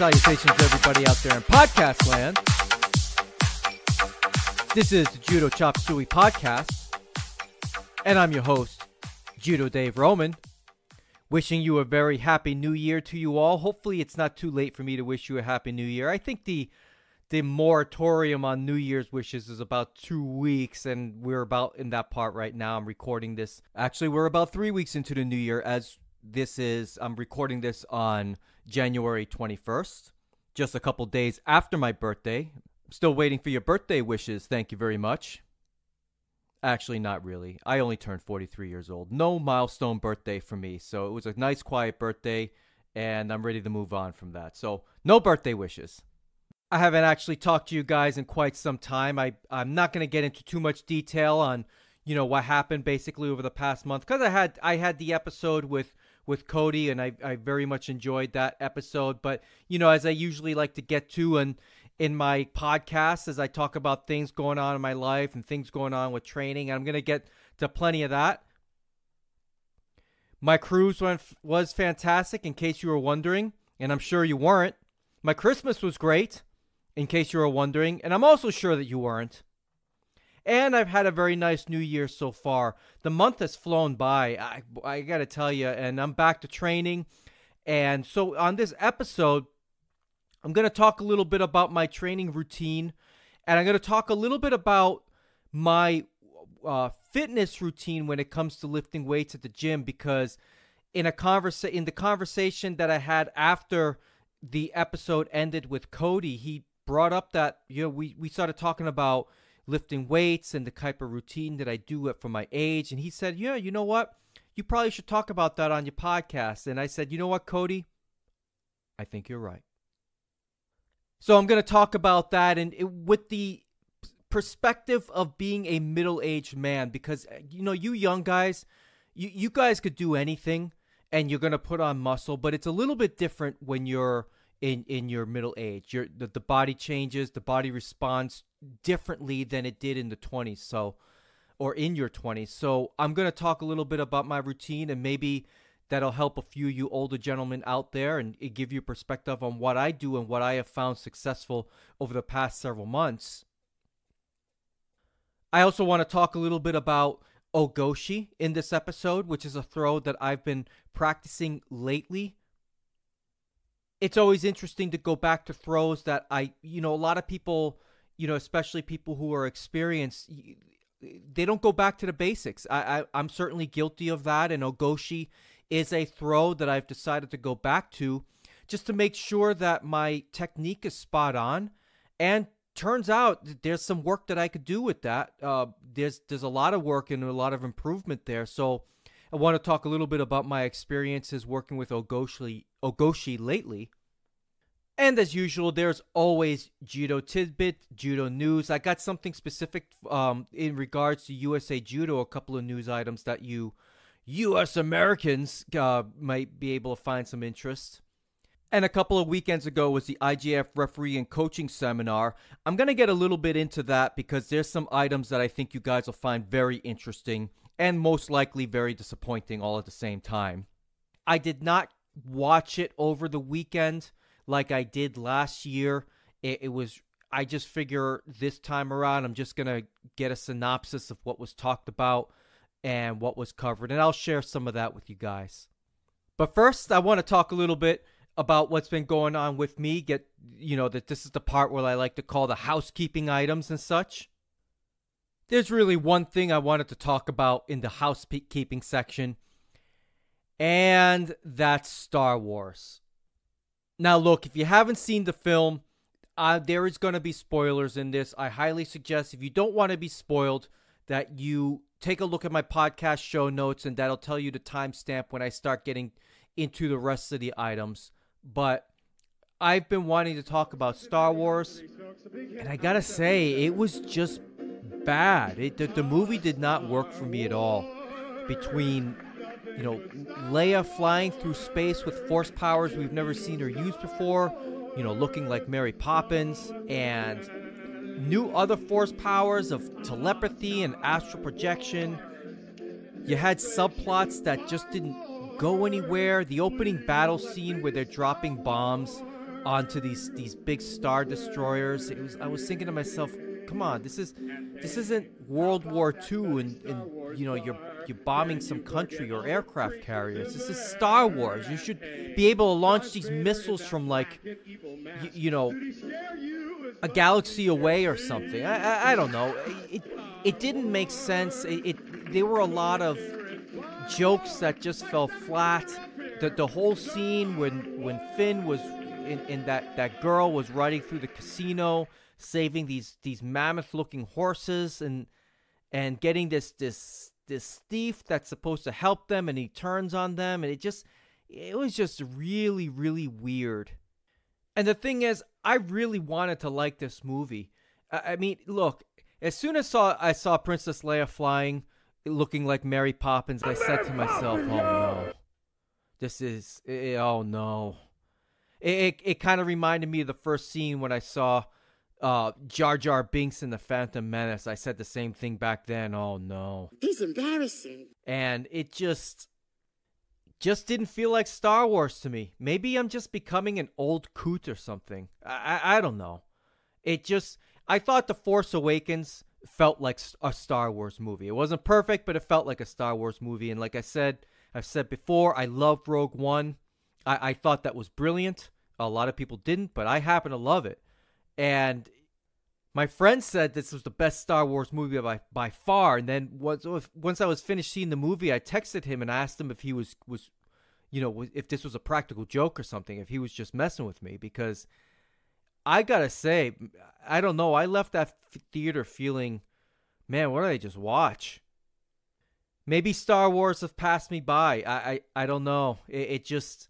Salutations to everybody out there in podcast land. This is the Judo Chop Suey podcast, and I'm your host, Judo Dave Roman. Wishing you a very happy new year to you all. Hopefully, it's not too late for me to wish you a happy new year. I think the the moratorium on New Year's wishes is about two weeks, and we're about in that part right now. I'm recording this. Actually, we're about three weeks into the new year as this is, I'm recording this on January 21st, just a couple days after my birthday. I'm still waiting for your birthday wishes. Thank you very much. Actually, not really. I only turned 43 years old. No milestone birthday for me. So it was a nice, quiet birthday, and I'm ready to move on from that. So, no birthday wishes. I haven't actually talked to you guys in quite some time. I, I'm not going to get into too much detail on, you know, what happened basically over the past month because I had I had the episode with with Cody, and I, I very much enjoyed that episode. But you know, as I usually like to get to, and in my podcast, as I talk about things going on in my life and things going on with training, I'm gonna get to plenty of that. My cruise went, was fantastic, in case you were wondering, and I'm sure you weren't. My Christmas was great, in case you were wondering, and I'm also sure that you weren't. And I've had a very nice new year so far. The month has flown by, I, I got to tell you, and I'm back to training. And so on this episode, I'm to talk a little bit about my training routine, and I'm to talk a little bit about my uh, fitness routine when it comes to lifting weights at the gym because in a conversa- in the conversation that I had after the episode ended with Cody, he brought up that you know we we started talking about lifting weights and the type of routine that I do it for my age. And he said, Yeah, you know what? You probably should talk about that on your podcast. And I said, You know what, Cody? I think you're right. So I'm going to talk about that and it, with the perspective of being a middle-aged man because uh, you know you young guys you, you guys could do anything and you're going to put on muscle but it's a little bit different when you're in in your middle age. Your the, the body changes, the body responds differently than it did in the 20s. So or in your 20s. So I'm going to talk a little bit about my routine and maybe that'll help a few you older gentlemen out there and give you perspective on what I do and what I have found successful over the past several months. I also want to talk a little bit about Ogoshi in this episode, which is a throw that I've been practicing lately it's always interesting to go back to throws that I, you know, a lot of people, you know, especially people who are experienced, they don't go back to the basics. I, I am certainly guilty of that, and Ogoshi is a throw that I've decided to go back to, just to make sure that my technique is spot on. And turns out there's some work that I could do with that. Uh, there's there's a lot of work and a lot of improvement there. So I want to talk a little bit about my experiences working with Ogoshi, Ogoshi lately. And as usual, there's always judo tidbit, judo news. I got something specific um, in regards to USA Judo, a couple of news items that you U.S. Americans uh, might be able to find some interest. And a couple of weekends ago was the IJF referee and coaching seminar. I'm going to get a little bit into that because there's some items that I think you guys will find very interesting and most likely very disappointing all at the same time. I did not watch it over the weekend like I did last year. It, it was I just figure this time around I'm just gonna get a synopsis of what was talked about and what was covered, and I'll share some of that with you guys. But first, I want to talk a little bit about what's been going on with me. Get you know that this is the part where I like to call the housekeeping items and such there's really one thing I wanted to talk about in the housekeeping section, and that's Star Wars. Now, look, if you haven't seen the film, uh, there is going to be spoilers in this. I highly suggest if you don't want to be spoiled, that you take a look at my podcast show notes, and that'll tell you the timestamp when I start getting into the rest of the items. But I've been wanting to talk about Star Wars, and I gotta say, it was just bad. It, the, the movie did not work for me at all. Between, you know, Leia flying through space with force powers we've never seen her use before, you know, looking like Mary Poppins, and new other force powers of telepathy and astral projection. You had subplots that just didn't go anywhere. The opening battle scene where they're dropping bombs onto these these big star destroyers. It was I was thinking to myself, come on, this is this isn't World War II and, and you know you're you're bombing some country or aircraft carriers. This is Star Wars. You should be able to launch these missiles from like you, you know a galaxy away or something. I, I, I don't know. It, it didn't make sense. It, it there were a lot of jokes that just fell flat. The the whole scene when when Finn was in, in that that girl was riding through the casino, saving these these mammoth looking horses and and getting this this this thief that's supposed to help them and he turns on them and it just it was just really really weird. And the thing is, I really wanted to like this movie. I, I mean, look, as soon as saw I saw Princess Leia flying, looking like Mary Poppins, I said to myself, "Oh no, this is eh, oh no." It it, it kind of reminded me of the first scene when I saw uh, Jar Jar Binks in the Phantom Menace. I said the same thing back then. Oh no, he's embarrassing, and it just just didn't feel like Star Wars to me. Maybe I'm just becoming an old coot or something. I, I, I don't know. It just I thought The Force Awakens felt like a Star Wars movie. It wasn't perfect, but it felt like a Star Wars movie. And like I said, I've said before, I love Rogue One. I, I thought that was brilliant. A lot of people didn't, but I happen to love it. And my friend said this was the best Star Wars movie by by far. And then once once I was finished seeing the movie, I texted him and asked him if he was was, you know, if this was a practical joke or something, if he was just messing with me because I gotta say, I don't know. I left that theater feeling, man, what did I just watch? Maybe Star Wars have passed me by. I I, I don't know. It, it just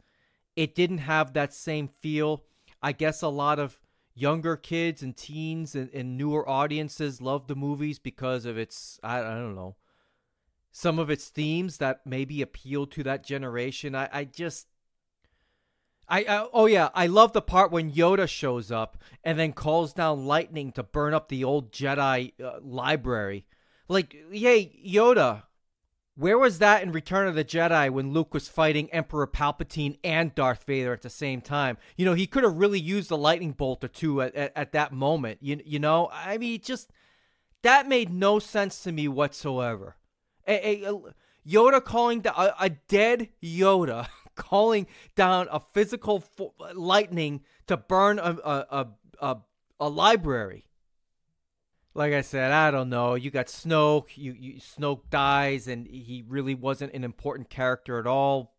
it didn't have that same feel. I guess a lot of younger kids and teens and, and newer audiences love the movies because of its I, I don't know some of its themes that maybe appeal to that generation. I, I just I, I, oh yeah, I love the part when Yoda shows up and then calls down lightning to burn up the old Jedi uh, library. Like, hey Yoda, where was that in Return of the Jedi when Luke was fighting Emperor Palpatine and Darth Vader at the same time? You know, he could have really used a lightning bolt or two at, at, at that moment. You you know, I mean, just that made no sense to me whatsoever. A, a, a Yoda calling the, a, a dead Yoda calling down a physical fo- lightning to burn a, a, a, a, library. Like I said, I don't know. You got Snoke. You, you Snoke dies, and he really wasn't an important character at all.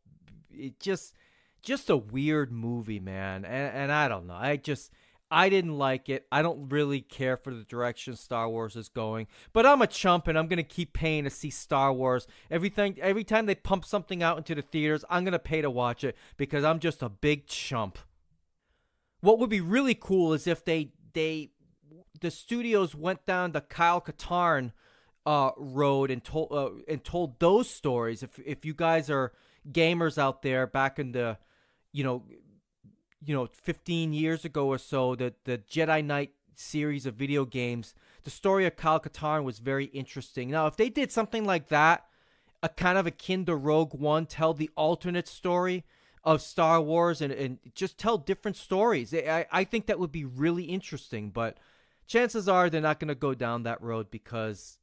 It just, just a weird movie, man. And and I don't know. I just I didn't like it. I don't really care for the direction Star Wars is going. But I'm a chump and I'm gonna keep paying to see Star Wars. Everything every time they pump something out into the theaters, I'm gonna pay to watch it because I'm just a big chump. What would be really cool is if they they the studios went down the Kyle Katarn uh, road and told uh, and told those stories. If if you guys are gamers out there back in the you know you know 15 years ago or so the the Jedi Knight series of video games the story of Kyle Katarn was very interesting now if they did something like that a kind of akin to Rogue One tell the alternate story of Star Wars and, and just tell different stories I, I think that would be really interesting but chances are they're not going to go down that road because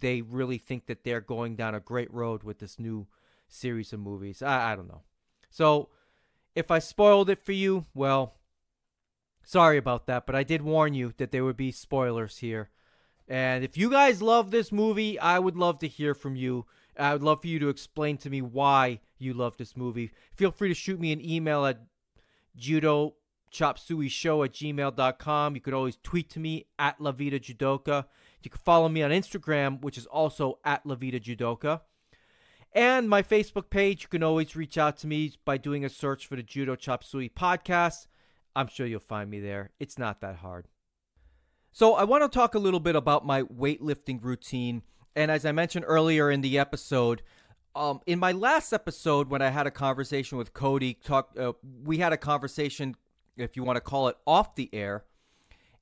they really think that they're going down a great road with this new series of movies I, I don't know so if I spoiled it for you, well, sorry about that, but I did warn you that there would be spoilers here. And if you guys love this movie, I would love to hear from you. I would love for you to explain to me why you love this movie. Feel free to shoot me an email at judo show at gmail.com. You could always tweet to me at La Vida Judoka. You can follow me on Instagram, which is also at La Vida Judoka. And my Facebook page, you can always reach out to me by doing a search for the Judo Chop podcast. I'm sure you'll find me there. It's not that hard. So, I want to talk a little bit about my weightlifting routine. And as I mentioned earlier in the episode, um, in my last episode, when I had a conversation with Cody, talk, uh, we had a conversation, if you want to call it, off the air.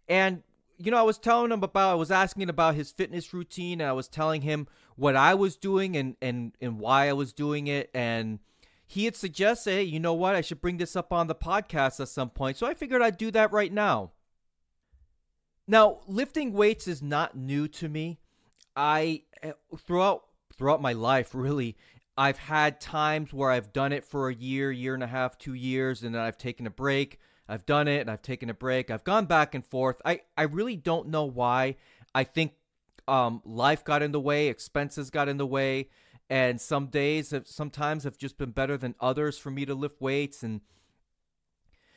And you know, I was telling him about, I was asking about his fitness routine, and I was telling him what I was doing and and and why I was doing it, and he had suggested, hey, you know what? I should bring this up on the podcast at some point. So I figured I'd do that right now. Now, lifting weights is not new to me. I eh, throughout throughout my life, really, I've had times where I've done it for a year, year and a half, two years, and then I've taken a break. I've done it and I've taken a break. I've gone back and forth. I, I really don't know why. I think um, life got in the way, expenses got in the way, and some days have sometimes have just been better than others for me to lift weights. And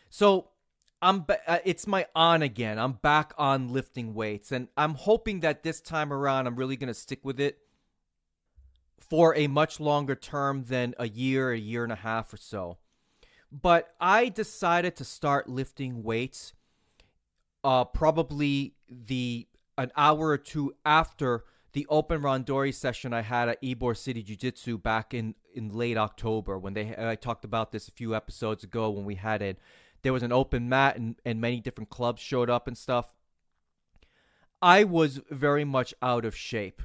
so I'm uh, it's my on again. I'm back on lifting weights, and I'm hoping that this time around I'm really going to stick with it for a much longer term than a year, a year and a half or so. But I decided to start lifting weights uh, probably the an hour or two after the open randori session I had at Ybor City Jiu Jitsu back in, in late October when they I talked about this a few episodes ago when we had it. There was an open mat and, and many different clubs showed up and stuff. I was very much out of shape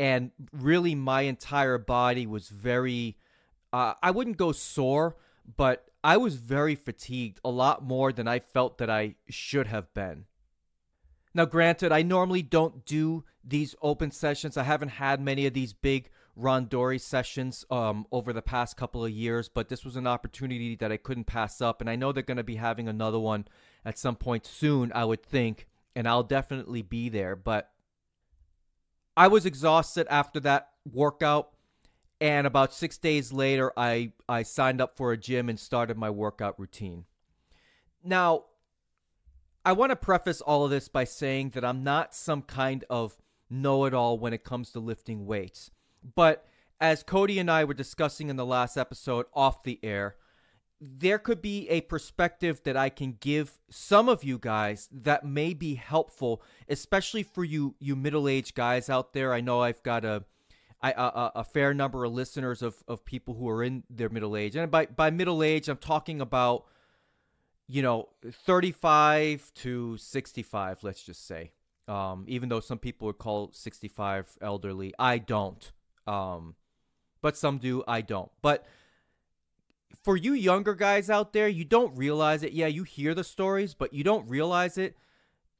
and really my entire body was very uh, i wouldn't go sore but i was very fatigued a lot more than i felt that i should have been now granted i normally don't do these open sessions i haven't had many of these big randori sessions um, over the past couple of years but this was an opportunity that i couldn't pass up and i know they're going to be having another one at some point soon i would think and i'll definitely be there but I was exhausted after that workout. And about six days later, I, I signed up for a gym and started my workout routine. Now, I want to preface all of this by saying that I'm not some kind of know it all when it comes to lifting weights. But as Cody and I were discussing in the last episode off the air, there could be a perspective that I can give some of you guys that may be helpful, especially for you you middle aged guys out there. I know I've got a, a a fair number of listeners of, of people who are in their middle age, and by by middle age, I'm talking about you know 35 to 65. Let's just say, um, even though some people would call 65 elderly, I don't. Um, but some do, I don't. But for you younger guys out there, you don't realize it. Yeah, you hear the stories, but you don't realize it.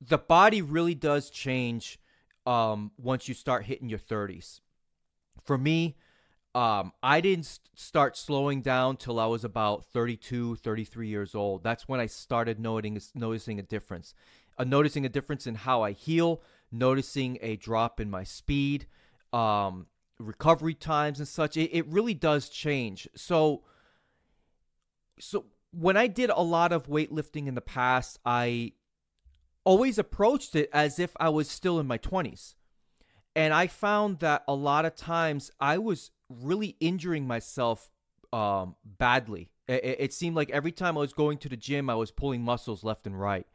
The body really does change um, once you start hitting your 30s. For me, um, I didn't start slowing down till I was about 32, 33 years old. That's when I started noticing noticing a difference. Uh, noticing a difference in how I heal, noticing a drop in my speed, um, recovery times and such. It, it really does change. So so when I did a lot of weightlifting in the past, I always approached it as if I was still in my 20s. And I found that a lot of times I was really injuring myself um, badly. It, it, seemed like every time I was going to the gym, I was pulling muscles left and right.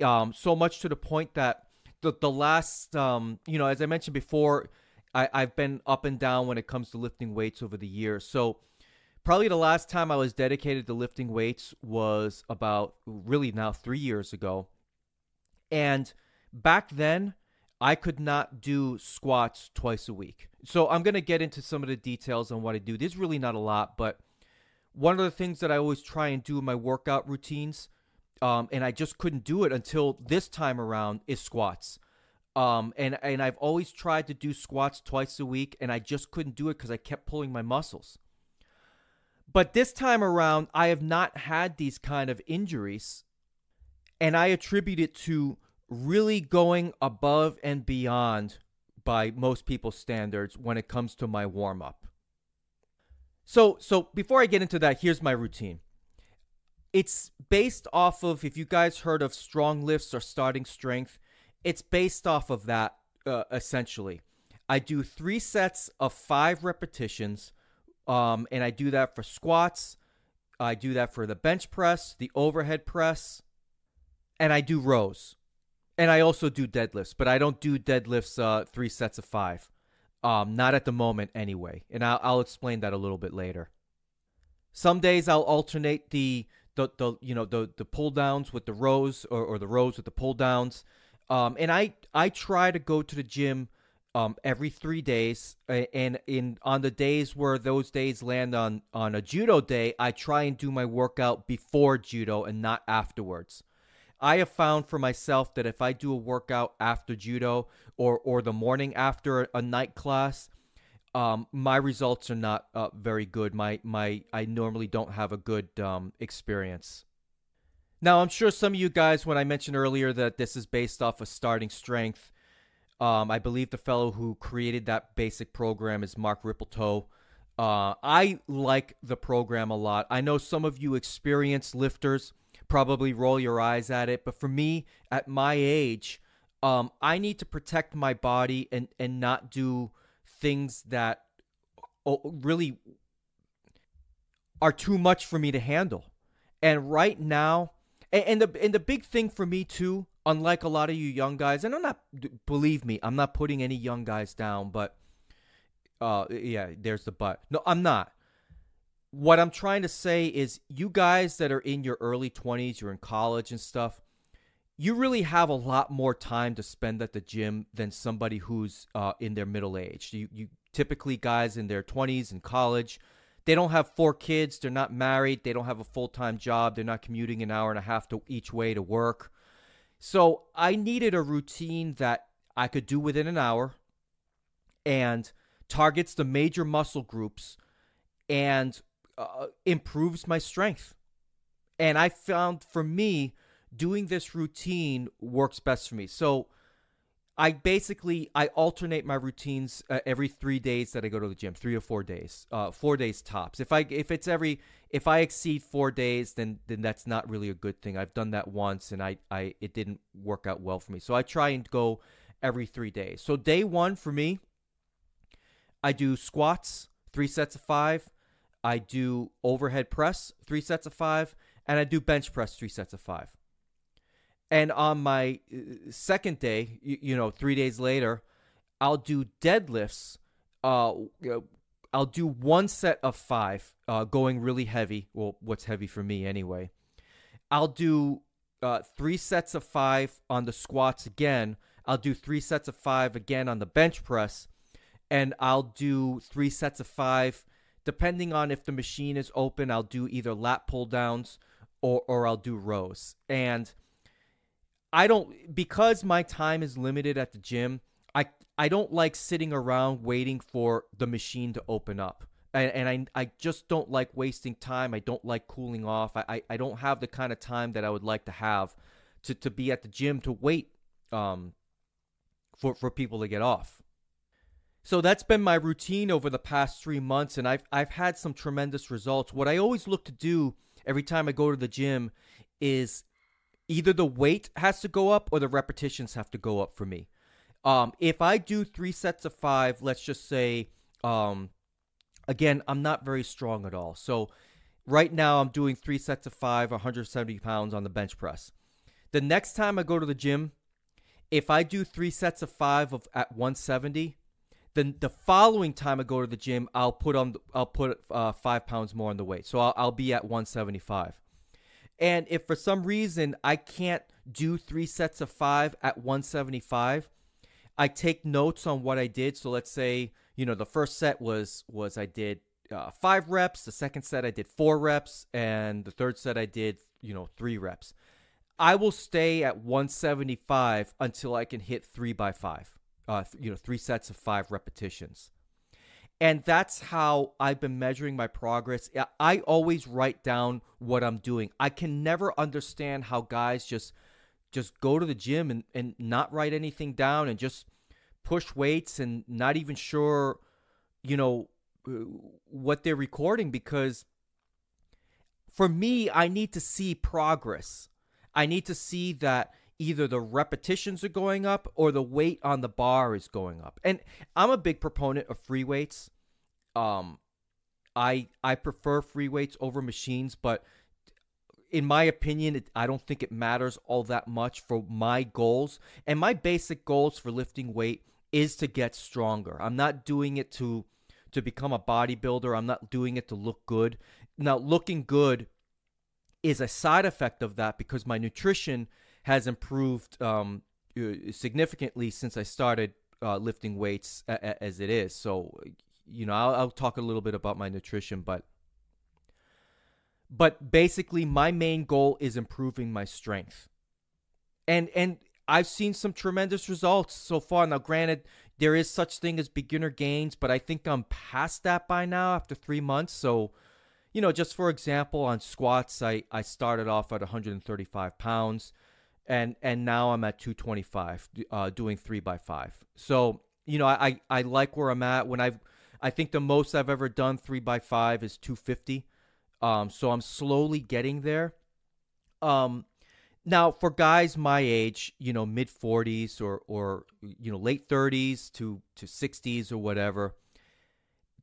Um, so much to the point that the, the last, um, you know, as I mentioned before, I, I've been up and down when it comes to lifting weights over the years. So Probably the last time I was dedicated to lifting weights was about really now three years ago. And back then, I could not do squats twice a week. So I'm going to get into some of the details on what I do. There's really not a lot, but one of the things that I always try and do in my workout routines, um, and I just couldn't do it until this time around, is squats. Um, and and I've always tried to do squats twice a week, and I just couldn't do it because I kept pulling my muscles. But this time around, I have not had these kind of injuries. And I attribute it to really going above and beyond by most people's standards when it comes to my warm up. So, so before I get into that, here's my routine. It's based off of if you guys heard of StrongLifts or starting strength, it's based off of that uh, essentially. I do three sets of five repetitions um, and I do that for squats. I do that for the bench press, the overhead press, and I do rows. And I also do deadlifts, but I don't do deadlifts uh, three sets of five. Um, not at the moment, anyway. And I'll, I'll explain that a little bit later. Some days I'll alternate the the, the you know the the pull downs with the rows or, or the rows with the pull downs. Um, and I I try to go to the gym um, every three days, and in on the days where those days land on on a judo day, I try and do my workout before judo and not afterwards. I have found for myself that if I do a workout after judo or or the morning after a night class, um, my results are not uh, very good. My my I normally don't have a good um, experience. Now I'm sure some of you guys, when I mentioned earlier that this is based off of starting strength, um, I believe the fellow who created that basic program is Mark Rippetoe. Uh, I like the program a lot. I know some of you experienced lifters probably roll your eyes at it, but for me, at my age, um, I need to protect my body and and not do things that oh, really are too much for me to handle. And right now, and, and the and the big thing for me too unlike a lot of you young guys, and I'm not, believe me, I'm not putting any young guys down, but, uh, yeah, there's the but. No, I'm not. What I'm trying to say is, you guys that are in your early 20s, you're in college and stuff, you really have a lot more time to spend at the gym than somebody who's uh, in their middle age. You, you typically guys in their 20s in college, they don't have four kids, they're not married, they don't have a full time job, they're not commuting an hour and a half to each way to work. So I needed a routine that I could do within an hour and targets the major muscle groups and uh, improves my strength. And I found for me, doing this routine works best for me. So I basically I alternate my routines uh, every three days that I go to the gym, three or four days, uh, four days tops. If I if it's every if I exceed four days, then then that's not really a good thing. I've done that once and I I it didn't work out well for me. So I try and go every three days. So day one for me, I do squats, three sets of five. I do overhead press, three sets of five, and I do bench press, three sets of five. And on my uh, second day, you, you know, three days later, I'll do deadlifts. Uh, I'll do one set of five, uh, going really heavy. Well, what's heavy for me anyway. I'll do uh, three sets of five on the squats again. I'll do three sets of five again on the bench press. And I'll do three sets of five, depending on if the machine is open. I'll do either lat pull downs or, or I'll do rows. And I don't because my time is limited at the gym. I I don't like sitting around waiting for the machine to open up. And, and I, I just don't like wasting time. I don't like cooling off. I, I, I don't have the kind of time that I would like to have to, to be at the gym to wait um, for, for people to get off. So that's been my routine over the past three months, and I've, I've had some tremendous results. What I always look to do every time I go to the gym is either the weight has to go up or the repetitions have to go up for me. Um, if I do three sets of five, let's just say, um, again, I'm not very strong at all. So right now I'm doing three sets of five, 170 pounds on the bench press. The next time I go to the gym, if I do three sets of five of at 170, then the following time I go to the gym, I'll put on I'll put uh, five pounds more on the weight, so I'll, I'll be at 175. And if for some reason I can't do three sets of five at 175, I take notes on what I did. So let's say, you know, the first set was was I did uh, five reps. The second set I did four reps, and the third set I did, you know, three reps. I will stay at 175 until I can hit three by five. Uh, you know, three sets of five repetitions. And that's how I've been measuring my progress. I always write down what I'm doing. I can never understand how guys just just go to the gym and, and not write anything down and just push weights and not even sure, you know, uh, what they're recording because for me, I need to see progress. I need to see that either the repetitions are going up or the weight on the bar is going up. And I'm a big proponent of free weights. Um, I I prefer free weights over machines, but in my opinion, it, I don't think it matters all that much for my goals. And my basic goals for lifting weight is to get stronger. I'm not doing it to to become a bodybuilder. I'm not doing it to look good. Now, looking good is a side effect of that because my nutrition has improved um, uh, significantly since I started uh, lifting weights a- a- as it is. So, you know, I'll, I'll talk a little bit about my nutrition, but but basically, my main goal is improving my strength, and and I've seen some tremendous results so far. Now, granted, there is such thing as beginner gains, but I think I'm past that by now after three months. So, you know, just for example, on squats, I I started off at 135 pounds and and now I'm at 225 uh, doing three by five. So you know I I like where I'm at. When I've I think the most I've ever done three by five is 250. Um, so I'm slowly getting there. Um, now for guys my age, you know, mid 40s or or you know late 30s to to 60s or whatever.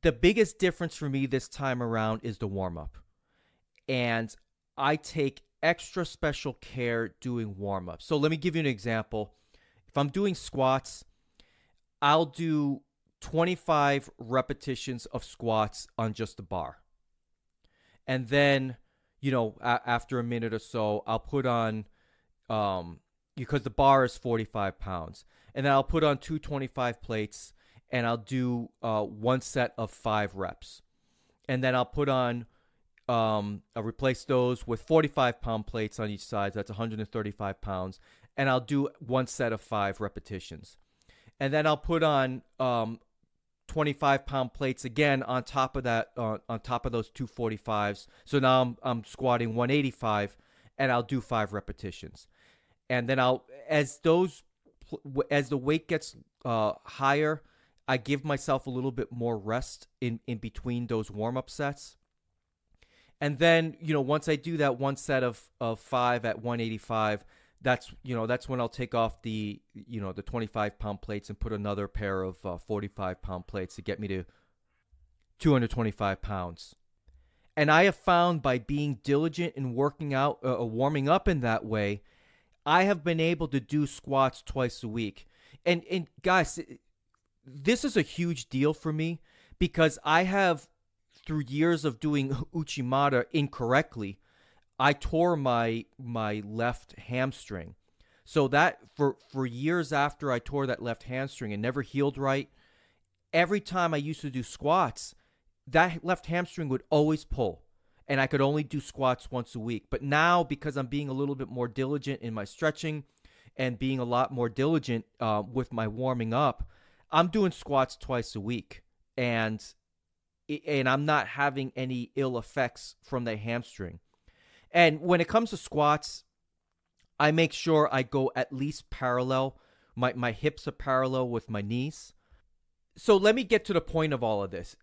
The biggest difference for me this time around is the warm up, and I take extra special care doing warm ups. So let me give you an example. If I'm doing squats, I'll do 25 repetitions of squats on just the bar. And then, you know, a- after a minute or so, I'll put on, um, because the bar is 45 pounds. And then I'll put on two 25 plates and I'll do uh, one set of five reps. And then I'll put on um, I'll replace those with 45 pound plates on each side. So That's 135 pounds. And I'll do one set of five repetitions. And then I'll put on um, 25 pound plates again on top of that, uh, on top of those 245s. So now I'm, I'm squatting 185 and I'll do five repetitions. And then I'll, as those, as the weight gets uh, higher, I give myself a little bit more rest in, in between those warm up sets and then, you know, once I do that one set of, of five at 185, that's, you know, that's when I'll take off the, you know, the 25 pound plates and put another pair of uh, 45 pound plates to get me to 225 pounds. And I have found by being diligent in working out, uh, uh, warming up in that way, I have been able to do squats twice a week. And and guys, this is a huge deal for me because I have through years of doing Uchimata incorrectly, I tore my my left hamstring. So that for for years after I tore that left hamstring and never healed right, every time I used to do squats, that left hamstring would always pull. And I could only do squats once a week. But now, because I'm being a little bit more diligent in my stretching and being a lot more diligent uh, with my warming up, I'm doing squats twice a week. And and I'm not having any ill effects from the hamstring. And when it comes to squats, I make sure I go at least parallel. My my hips are parallel with my knees. So let me get to the point of all of this.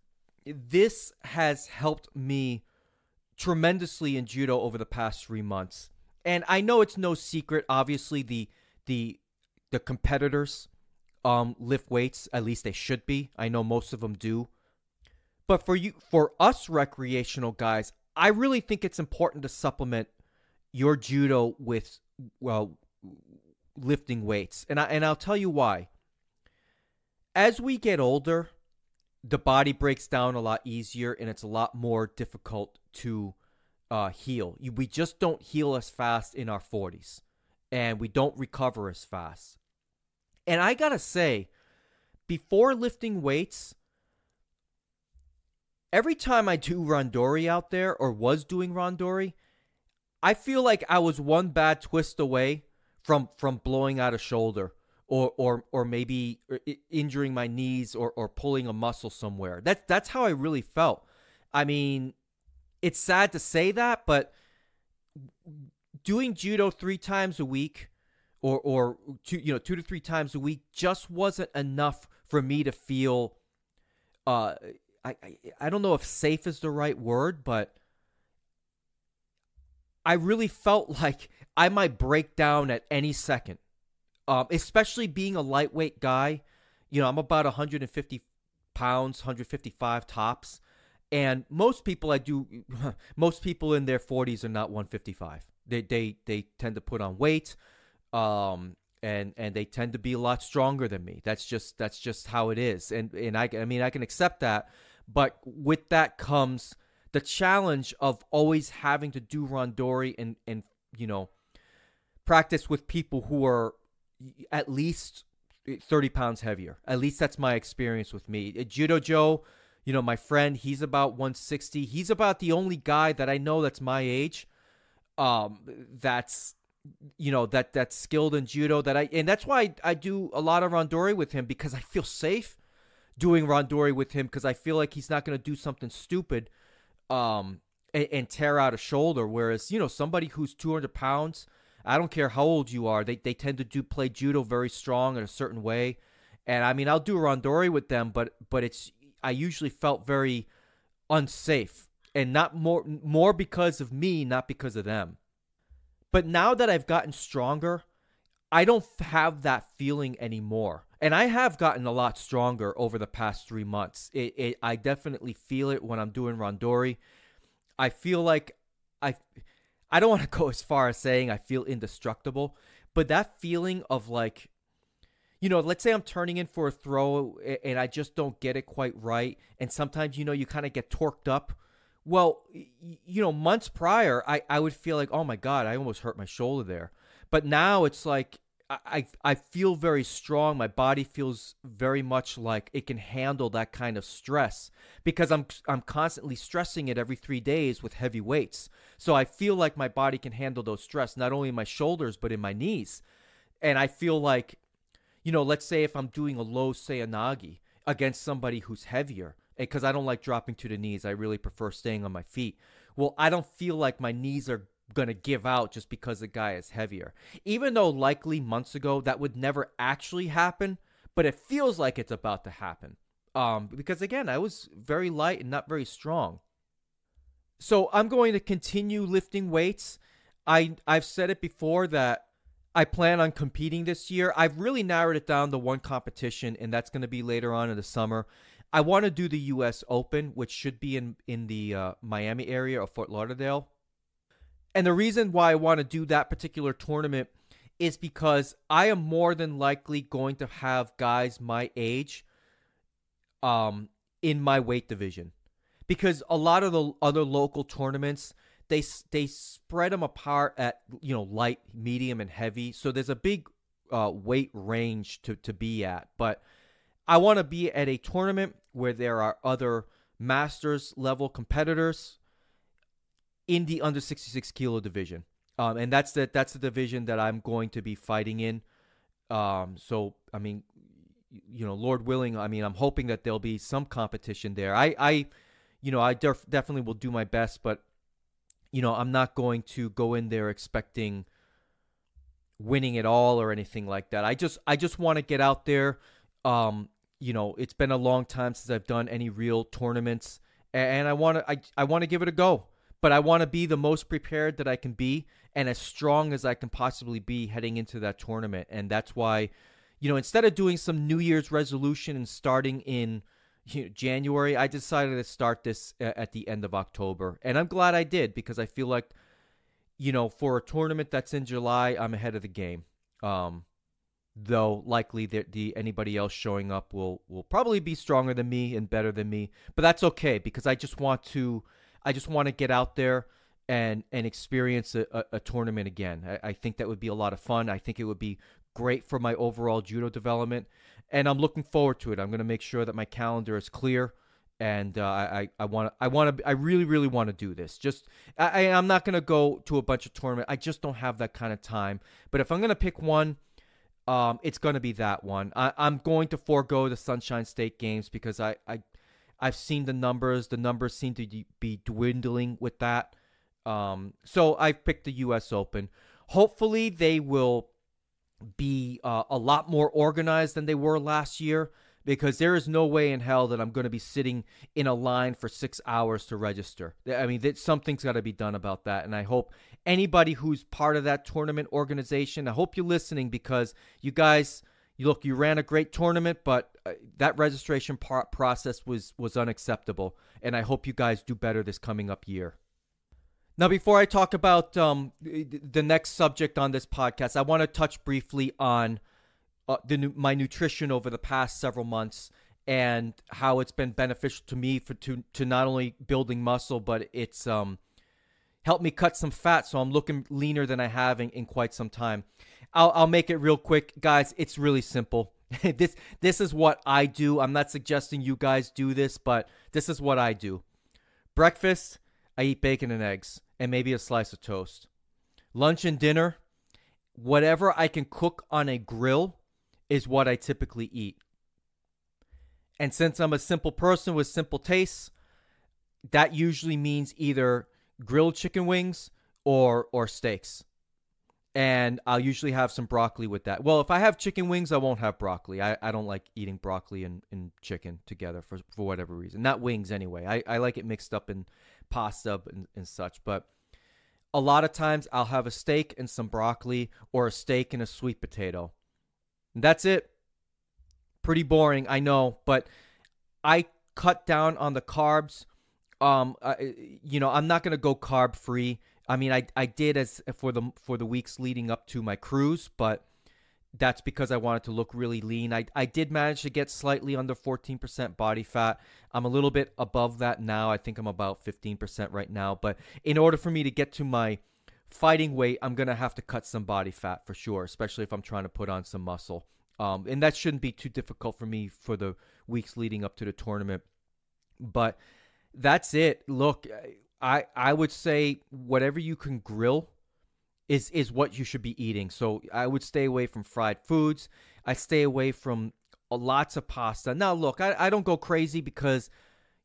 This has helped me tremendously in judo over the past 3 months. And I know it's no secret obviously the the the competitors um lift weights, at least they should be. I know most of them do. But for you, for us recreational guys, I really think it's important to supplement your judo with well lifting weights, and I and I'll tell you why. As we get older, the body breaks down a lot easier, and it's a lot more difficult to uh, heal. We just don't heal as fast in our forties, and we don't recover as fast. And I gotta say, before lifting weights, every time I do randori out there or was doing randori, I feel like I was one bad twist away from from blowing out a shoulder or or or maybe injuring my knees or or pulling a muscle somewhere. That that's how I really felt. I mean, it's sad to say that, but doing judo 3 times a week or or two you know 2 to 3 times a week just wasn't enough for me to feel uh I, I, don't know if safe is the right word, but I really felt like I might break down at any second. Um, especially being a lightweight guy, you know, I'm about 150 pounds, 155 tops, and most people I do, most people in their 40s are not 155. They they they tend to put on weight, um, and and they tend to be a lot stronger than me. That's just that's just how it is, and and I I mean I can accept that, but with that comes the challenge of always having to do randori and and you know practice with people who are at least 30 pounds heavier. At least that's my experience with me. Judo Joe, you know, my friend, he's about 160. He's about the only guy that I know that's my age. Um, that's you know that that's skilled in judo that I and that's why I, I do a lot of randori with him because I feel safe doing randori with him because I feel like he's not going to do something stupid um and, and, tear out a shoulder whereas you know somebody who's 200 pounds I don't care how old you are. They they tend to do play judo very strong in a certain way, and I mean I'll do randori with them, but but it's I usually felt very unsafe and not more more because of me, not because of them. But now that I've gotten stronger, I don't have that feeling anymore. And I have gotten a lot stronger over the past three months. It, it, I definitely feel it when I'm doing randori. I feel like I I don't want to go as far as saying I feel indestructible, but that feeling of like, you know, let's say I'm turning in for a throw and I just don't get it quite right. And sometimes, you know, you kind of get torqued up. Well, you know, months prior, I, I would feel like, oh my God, I almost hurt my shoulder there. But now it's like, I, I feel very strong. My body feels very much like it can handle that kind of stress because I'm I'm constantly stressing it every three days with heavy weights. So I feel like my body can handle those stress not only in my shoulders but in my knees. And I feel like, you know, let's say if I'm doing a low seoinage against somebody who's heavier, eh, because I don't like dropping to the knees. I really prefer staying on my feet. Well, I don't feel like my knees are going to give out just because the guy is heavier. Even though likely months ago that would never actually happen, but it feels like it's about to happen. Um, because again, I was very light and not very strong. So I'm going to continue lifting weights. I I've said it before that I plan on competing this year. I've really narrowed it down to one competition, and that's going to be later on in the summer. I want to do the U.S. Open, which should be in in the uh, Miami area or Fort Lauderdale. And the reason why I want to do that particular tournament is because I am more than likely going to have guys my age um in my weight division. Because a lot of the other local tournaments they they spread them apart at you know light, medium and heavy. So there's a big uh, weight range to to be at. But I want to be at a tournament where there are other masters level competitors in the under 66 kilo division. Um, and that's the that's the division that I'm going to be fighting in. Um, so I mean, you know, Lord willing, I mean, I'm hoping that there'll be some competition there. I, I, you know, I def- definitely will do my best, but you know, I'm not going to go in there expecting winning it all or anything like that. I just, I just want to get out there. Um, you know, it's been a long time since I've done any real tournaments, and I want to, I, I want to give it a go but I want to be the most prepared that I can be and as strong as I can possibly be heading into that tournament. And that's why, you know, instead of doing some New Year's resolution and starting in you know, January, I decided to start this at the end of October. And I'm glad I did because I feel like, you know, for a tournament that's in July, I'm ahead of the game. Um, though likely that the anybody else showing up will will probably be stronger than me and better than me, but that's okay because I just want to I just want to get out there and and experience a, a, a tournament again. I, I, think that would be a lot of fun. I think it would be great for my overall judo development, and I'm looking forward to it. I'm going to make sure that my calendar is clear, and uh, I I want I want to I really really want to do this. Just I I'm not going to go to a bunch of tournament. I just don't have that kind of time. But if I'm going to pick one. Um, it's going to be that one. I, I'm going to forego the Sunshine State games because I, I I've seen the numbers. The numbers seem to be dwindling with that. Um, so I've picked the U.S. Open. Hopefully, they will be uh, a lot more organized than they were last year because there is no way in hell that I'm going to be sitting in a line for six hours to register. I mean, that something's got to be done about that. And I hope anybody who's part of that tournament organization, I hope you're listening because you guys you look, you ran a great tournament, but uh, that registration process was was unacceptable, and I hope you guys do better this coming up year. Now, before I talk about um, the next subject on this podcast, I want to touch briefly on uh, the, my nutrition over the past several months and how it's been beneficial to me for to to not only building muscle, but it's um, helped me cut some fat, so I'm looking leaner than I have in, in quite some time. I'll, I'll make it real quick, guys. It's really simple. this this is what I do. I'm not suggesting you guys do this, but this is what I do. Breakfast, I eat bacon and eggs and maybe a slice of toast. Lunch and dinner, whatever I can cook on a grill is what I typically eat. And since I'm a simple person with simple tastes, that usually means either grilled chicken wings or or steaks. And I'll usually have some broccoli with that. Well, if I have chicken wings, I won't have broccoli. I, I don't like eating broccoli and, and chicken together for, for whatever reason. Not wings anyway. I, I like it mixed up in pasta and, and such. But a lot of times I'll have a steak and some broccoli or a steak and a sweet potato. And that's it. Pretty boring, I know, but I cut down on the carbs um I, you know i'm not going to go carb free i mean i i did as for the for the weeks leading up to my cruise but that's because i wanted to look really lean. I i did manage to get slightly under 14% body fat. I'm a little bit above that now. I think i'm about 15% right now. But in order for me to get to my fighting weight i'm going to have to cut some body fat for sure especially if i'm trying to put on some muscle. Um and that shouldn't be too difficult for me for the weeks leading up to the tournament. But that's it. Look, I I would say whatever you can grill is is what you should be eating. So I would stay away from fried foods. I stay away from lots of pasta. Now look, I, I don't go crazy because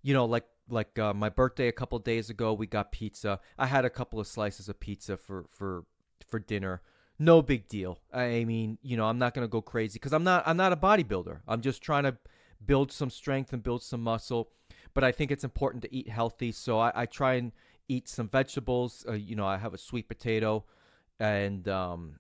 you know like like uh, my birthday a couple days ago we got pizza. I had a couple of slices of pizza for for for dinner. No big deal. I mean, you know, I'm not going to go crazy cuz I'm not I'm not a bodybuilder. I'm just trying to build some strength and build some muscle but I think it's important to eat healthy. So I, I try and eat some vegetables. Uh, you know, I have a sweet potato and um,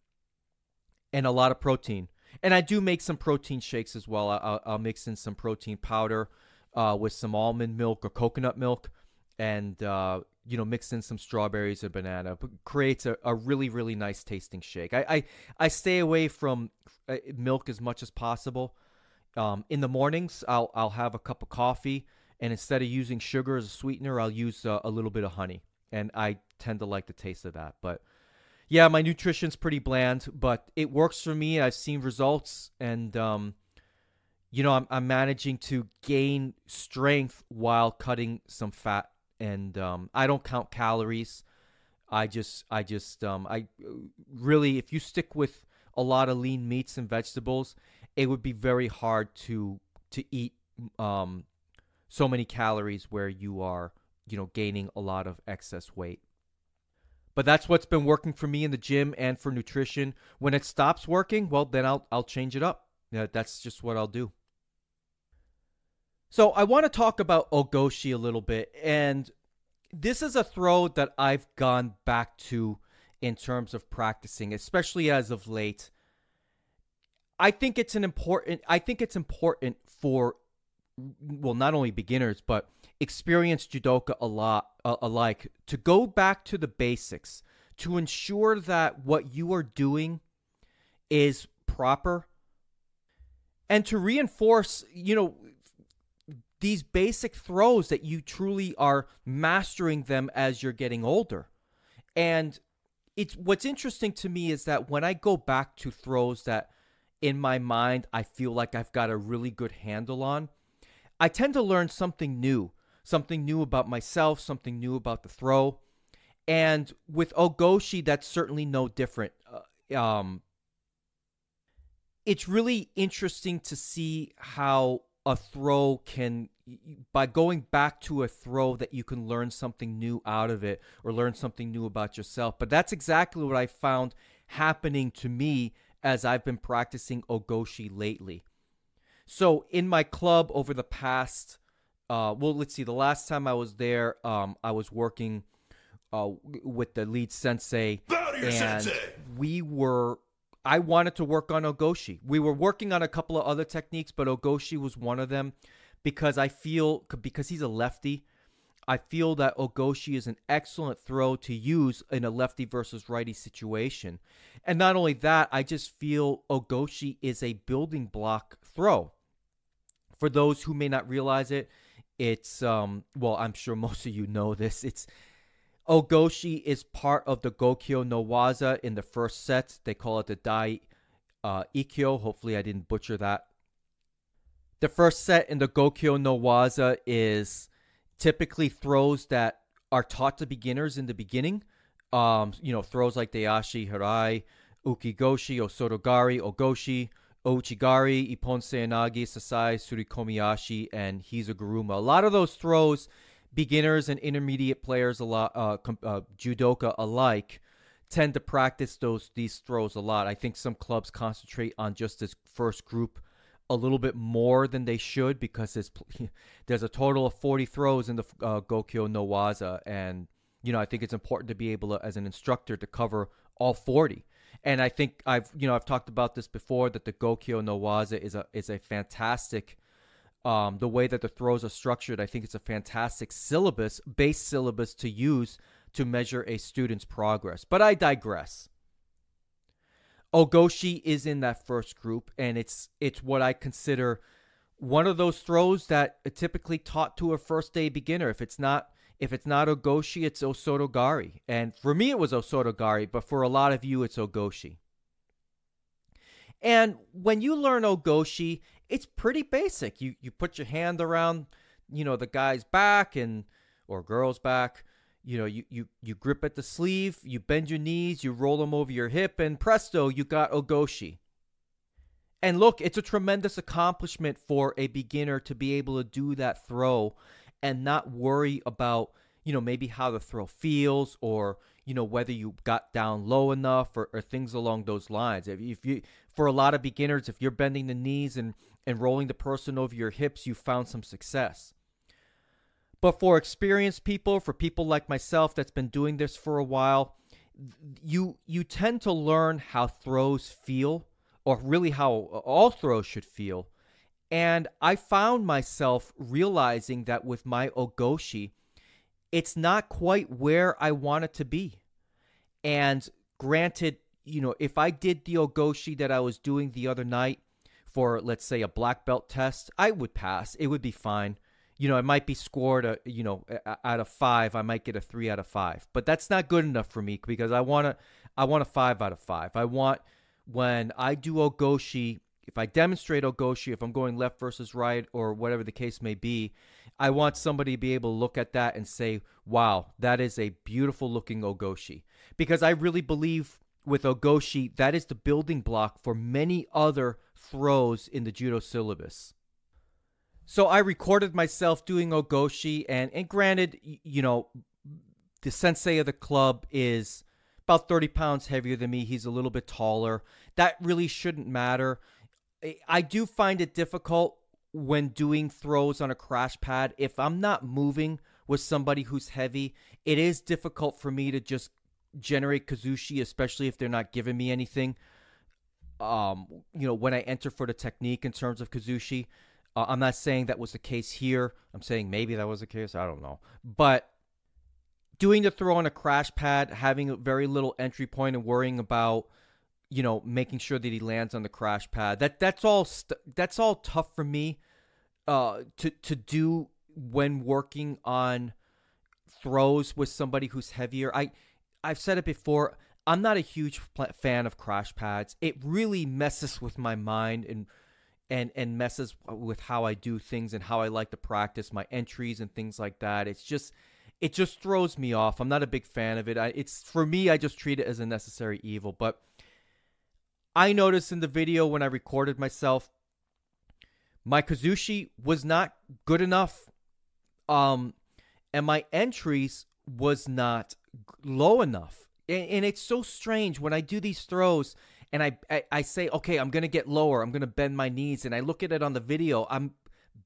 and a lot of protein. And I do make some protein shakes as well. I, will mix in some protein powder uh, with some almond milk or coconut milk, and uh, you know, mix in some strawberries and banana. But Creates a, a really really nice tasting shake. I I, I stay away from uh, milk as much as possible. Um, in the mornings, I'll I'll have a cup of coffee and instead of using sugar as a sweetener, I'll use uh, a little bit of honey, and I tend to like the taste of that. But yeah, my nutrition's pretty bland, but it works for me. I've seen results, and um, you know, I'm, I'm managing to gain strength while cutting some fat, and um, I don't count calories. I just, I just, um, I really, if you stick with a lot of lean meats and vegetables, it would be very hard to to eat um, so many calories where you are, you know, gaining a lot of excess weight. But that's what's been working for me in the gym and for nutrition. When it stops working, well, then I'll I'll change it up. That's just what I'll do. So I want to talk about Ogoshi a little bit, and this is a throw that I've gone back to in terms of practicing, especially as of late. I think it's an important. I think it's important for well, not only beginners but experienced judoka a lot uh, alike to go back to the basics to ensure that what you are doing is proper and to reinforce, you know, these basic throws that you truly are mastering them as you're getting older. And it's what's interesting to me is that when I go back to throws that in my mind I feel like I've got a really good handle on, I tend to learn something new, something new about myself, something new about the throw. And with Ogoshi, that's certainly no different. Uh, um, it's really interesting to see how a throw can, by going back to a throw, that you can learn something new out of it or learn something new about yourself. But that's exactly what I found happening to me as I've been practicing Ogoshi lately. So in my club over the past, uh, well, let's see, the last time I was there, um, I was working uh, with the lead sensei, and sensei. we were. I wanted to work on Ogoshi. We were working on a couple of other techniques, but Ogoshi was one of them because I feel because he's a lefty. I feel that Ogoshi is an excellent throw to use in a lefty versus righty situation. And not only that, I just feel Ogoshi is a building block throw. For those who may not realize it, it's um well, I'm sure most of you know this. It's Ogoshi is part of the Gokyo no Waza in the first set. They call it the Dai uh. Hopefully, I didn't butcher that The first set in the Gokyo no Waza is typically throws that are taught to beginners in the beginning. Um, you know, throws like Deashi, Harai, Ukigoshi, Osotogari, Ogoshi, Ouchigari, Ippon Seoinage, Sasae, Tsurikomiashi, and Hizaguruma. A lot of those throws, beginners and intermediate players, a lot, uh, uh, judoka alike, tend to practice those these throws a lot. I think some clubs concentrate on just this first group a little bit more than they should because there's there's a total of 40 throws in the uh, Gokyo no Waza, and you know I think it's important to be able to, as an instructor, to cover all 40. And I think I've you know I've talked about this before that the Gokyo no Waza is a is a fantastic um, the way that the throws are structured. I think it's a fantastic syllabus, base syllabus to use to measure a student's progress. But I digress. Ogoshi is in that first group, and it's it's what I consider one of those throws that typically taught to a first day beginner. If it's not if it's not Ogoshi, it's Osotogari. And for me, it was Osotogari, but for a lot of you, it's Ogoshi. And when you learn Ogoshi, it's pretty basic. You you put your hand around, you know, the guy's back and or girl's back. You know, you you you grip at the sleeve, you bend your knees, you roll them over your hip, and presto, you got Ogoshi. And look, it's a tremendous accomplishment for a beginner to be able to do that throw and not worry about, you know, maybe how the throw feels or, you know, whether you got down low enough or, or things along those lines. If, if you, for a lot of beginners, if you're bending the knees and, and rolling the person over your hips, you found some success. But for experienced people, for people like myself that's been doing this for a while, you you tend to learn how throws feel or really how all throws should feel and I found myself realizing that with my Ogoshi, it's not quite where I want it to be. And granted, you know, if I did the Ogoshi that I was doing the other night for, let's say, a black belt test, I would pass. It would be fine. You know, it might be scored, a, you know, out of five. I might get a three out of five, but that's not good enough for me because I want to, I want a five out of five. I want when I do Ogoshi if I demonstrate Ogoshi, if I'm going left versus right or whatever the case may be, I want somebody to be able to look at that and say, wow, that is a beautiful looking Ogoshi. Because I really believe with Ogoshi, that is the building block for many other throws in the judo syllabus. So I recorded myself doing Ogoshi, and, and granted, you know, the sensei of the club is about 30 pounds heavier than me. He's a little bit taller. That really shouldn't matter. I do find it difficult when doing throws on a crash pad. If I'm not moving with somebody who's heavy, it is difficult for me to just generate kazushi, especially if they're not giving me anything. Um, you know, when I enter for the technique in terms of kazushi, uh, I'm not saying that was the case here. I'm saying maybe that was the case. I don't know, but doing the throw on a crash pad, having a very little entry point, and worrying about you know, making sure that he lands on the crash pad. That that's all st- that's all tough for me uh, to to do when working on throws with somebody who's heavier. I I've said it before. I'm not a huge fan of crash pads. It really messes with my mind and and and messes with how I do things and how I like to practice my entries and things like that. It's just it just throws me off. I'm not a big fan of it. I, it's for me. I just treat it as a necessary evil. But I noticed in the video when I recorded myself, my Kazushi was not good enough. Um, and my entries was not low enough. And, and it's so strange when I do these throws and I, I, I say, okay, I'm going to get lower. I'm going to bend my knees. And I look at it on the video. I'm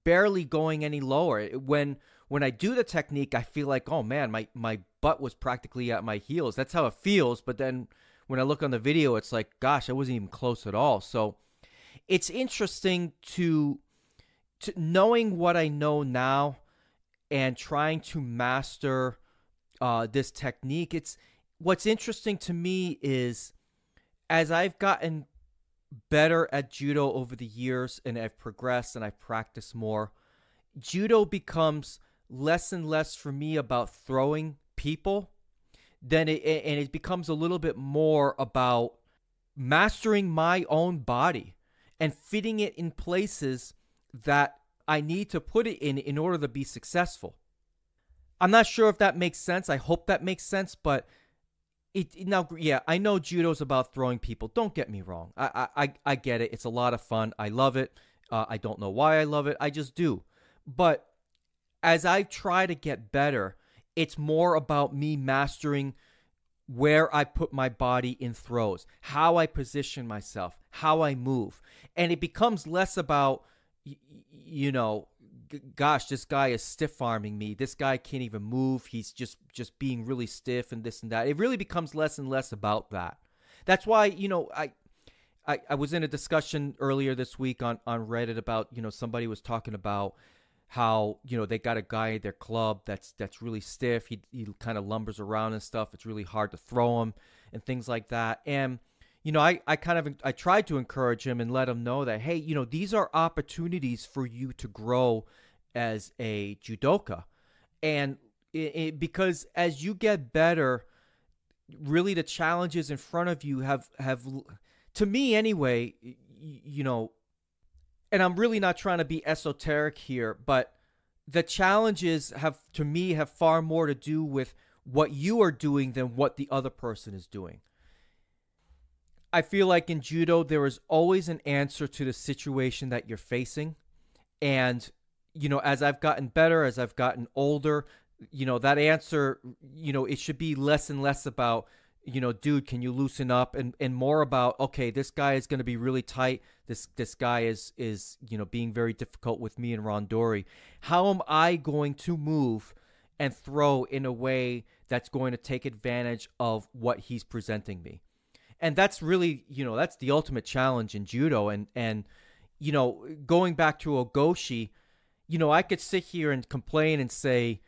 barely going any lower. When when I do the technique, I feel like, oh man, my, my butt was practically at my heels. That's how it feels. But then when I look on the video, it's like, gosh, I wasn't even close at all. So it's interesting to, to knowing what I know now and trying to master uh, this technique. It's what's interesting to me is as I've gotten better at judo over the years and I've progressed and I've practiced more, judo becomes less and less for me about throwing people then it and it becomes a little bit more about mastering my own body and fitting it in places that I need to put it in in order to be successful. I'm not sure if that makes sense. I hope that makes sense, but it now yeah, I know judo's about throwing people. Don't get me wrong. I I I get it. It's a lot of fun. I love it. Uh, I don't know why I love it. I just do. But as I try to get better, it's more about me mastering where I put my body in throws, how I position myself, how I move. And it becomes less about, you know, gosh, this guy is stiff arming me. This guy can't even move. He's just just being really stiff and this and that. It really becomes less and less about that. That's why, you know, I I, I was in a discussion earlier this week on, on Reddit about, you know, somebody was talking about how you know they got a guy at their club that's that's really stiff. He he kind of lumbers around and stuff. It's really hard to throw him and things like that. And you know, I I kind of I tried to encourage him and let him know that hey, you know, these are opportunities for you to grow as a judoka, and it, it, because as you get better, really the challenges in front of you have have to me anyway. You know, and I'm really not trying to be esoteric here, but the challenges have to me have far more to do with what you are doing than what the other person is doing. I feel like in judo there is always an answer to the situation that you're facing and you know as I've gotten better as I've gotten older you know that answer you know it should be less and less about you know, dude, can you loosen up? And and more about, okay, this guy is going to be really tight. This this guy is is you know being very difficult with me and Ron Randori. How am I going to move and throw in a way that's going to take advantage of what he's presenting me? And that's really, you know, that's the ultimate challenge in judo. And and you know, going back to Ogoshi, you know, I could sit here and complain and say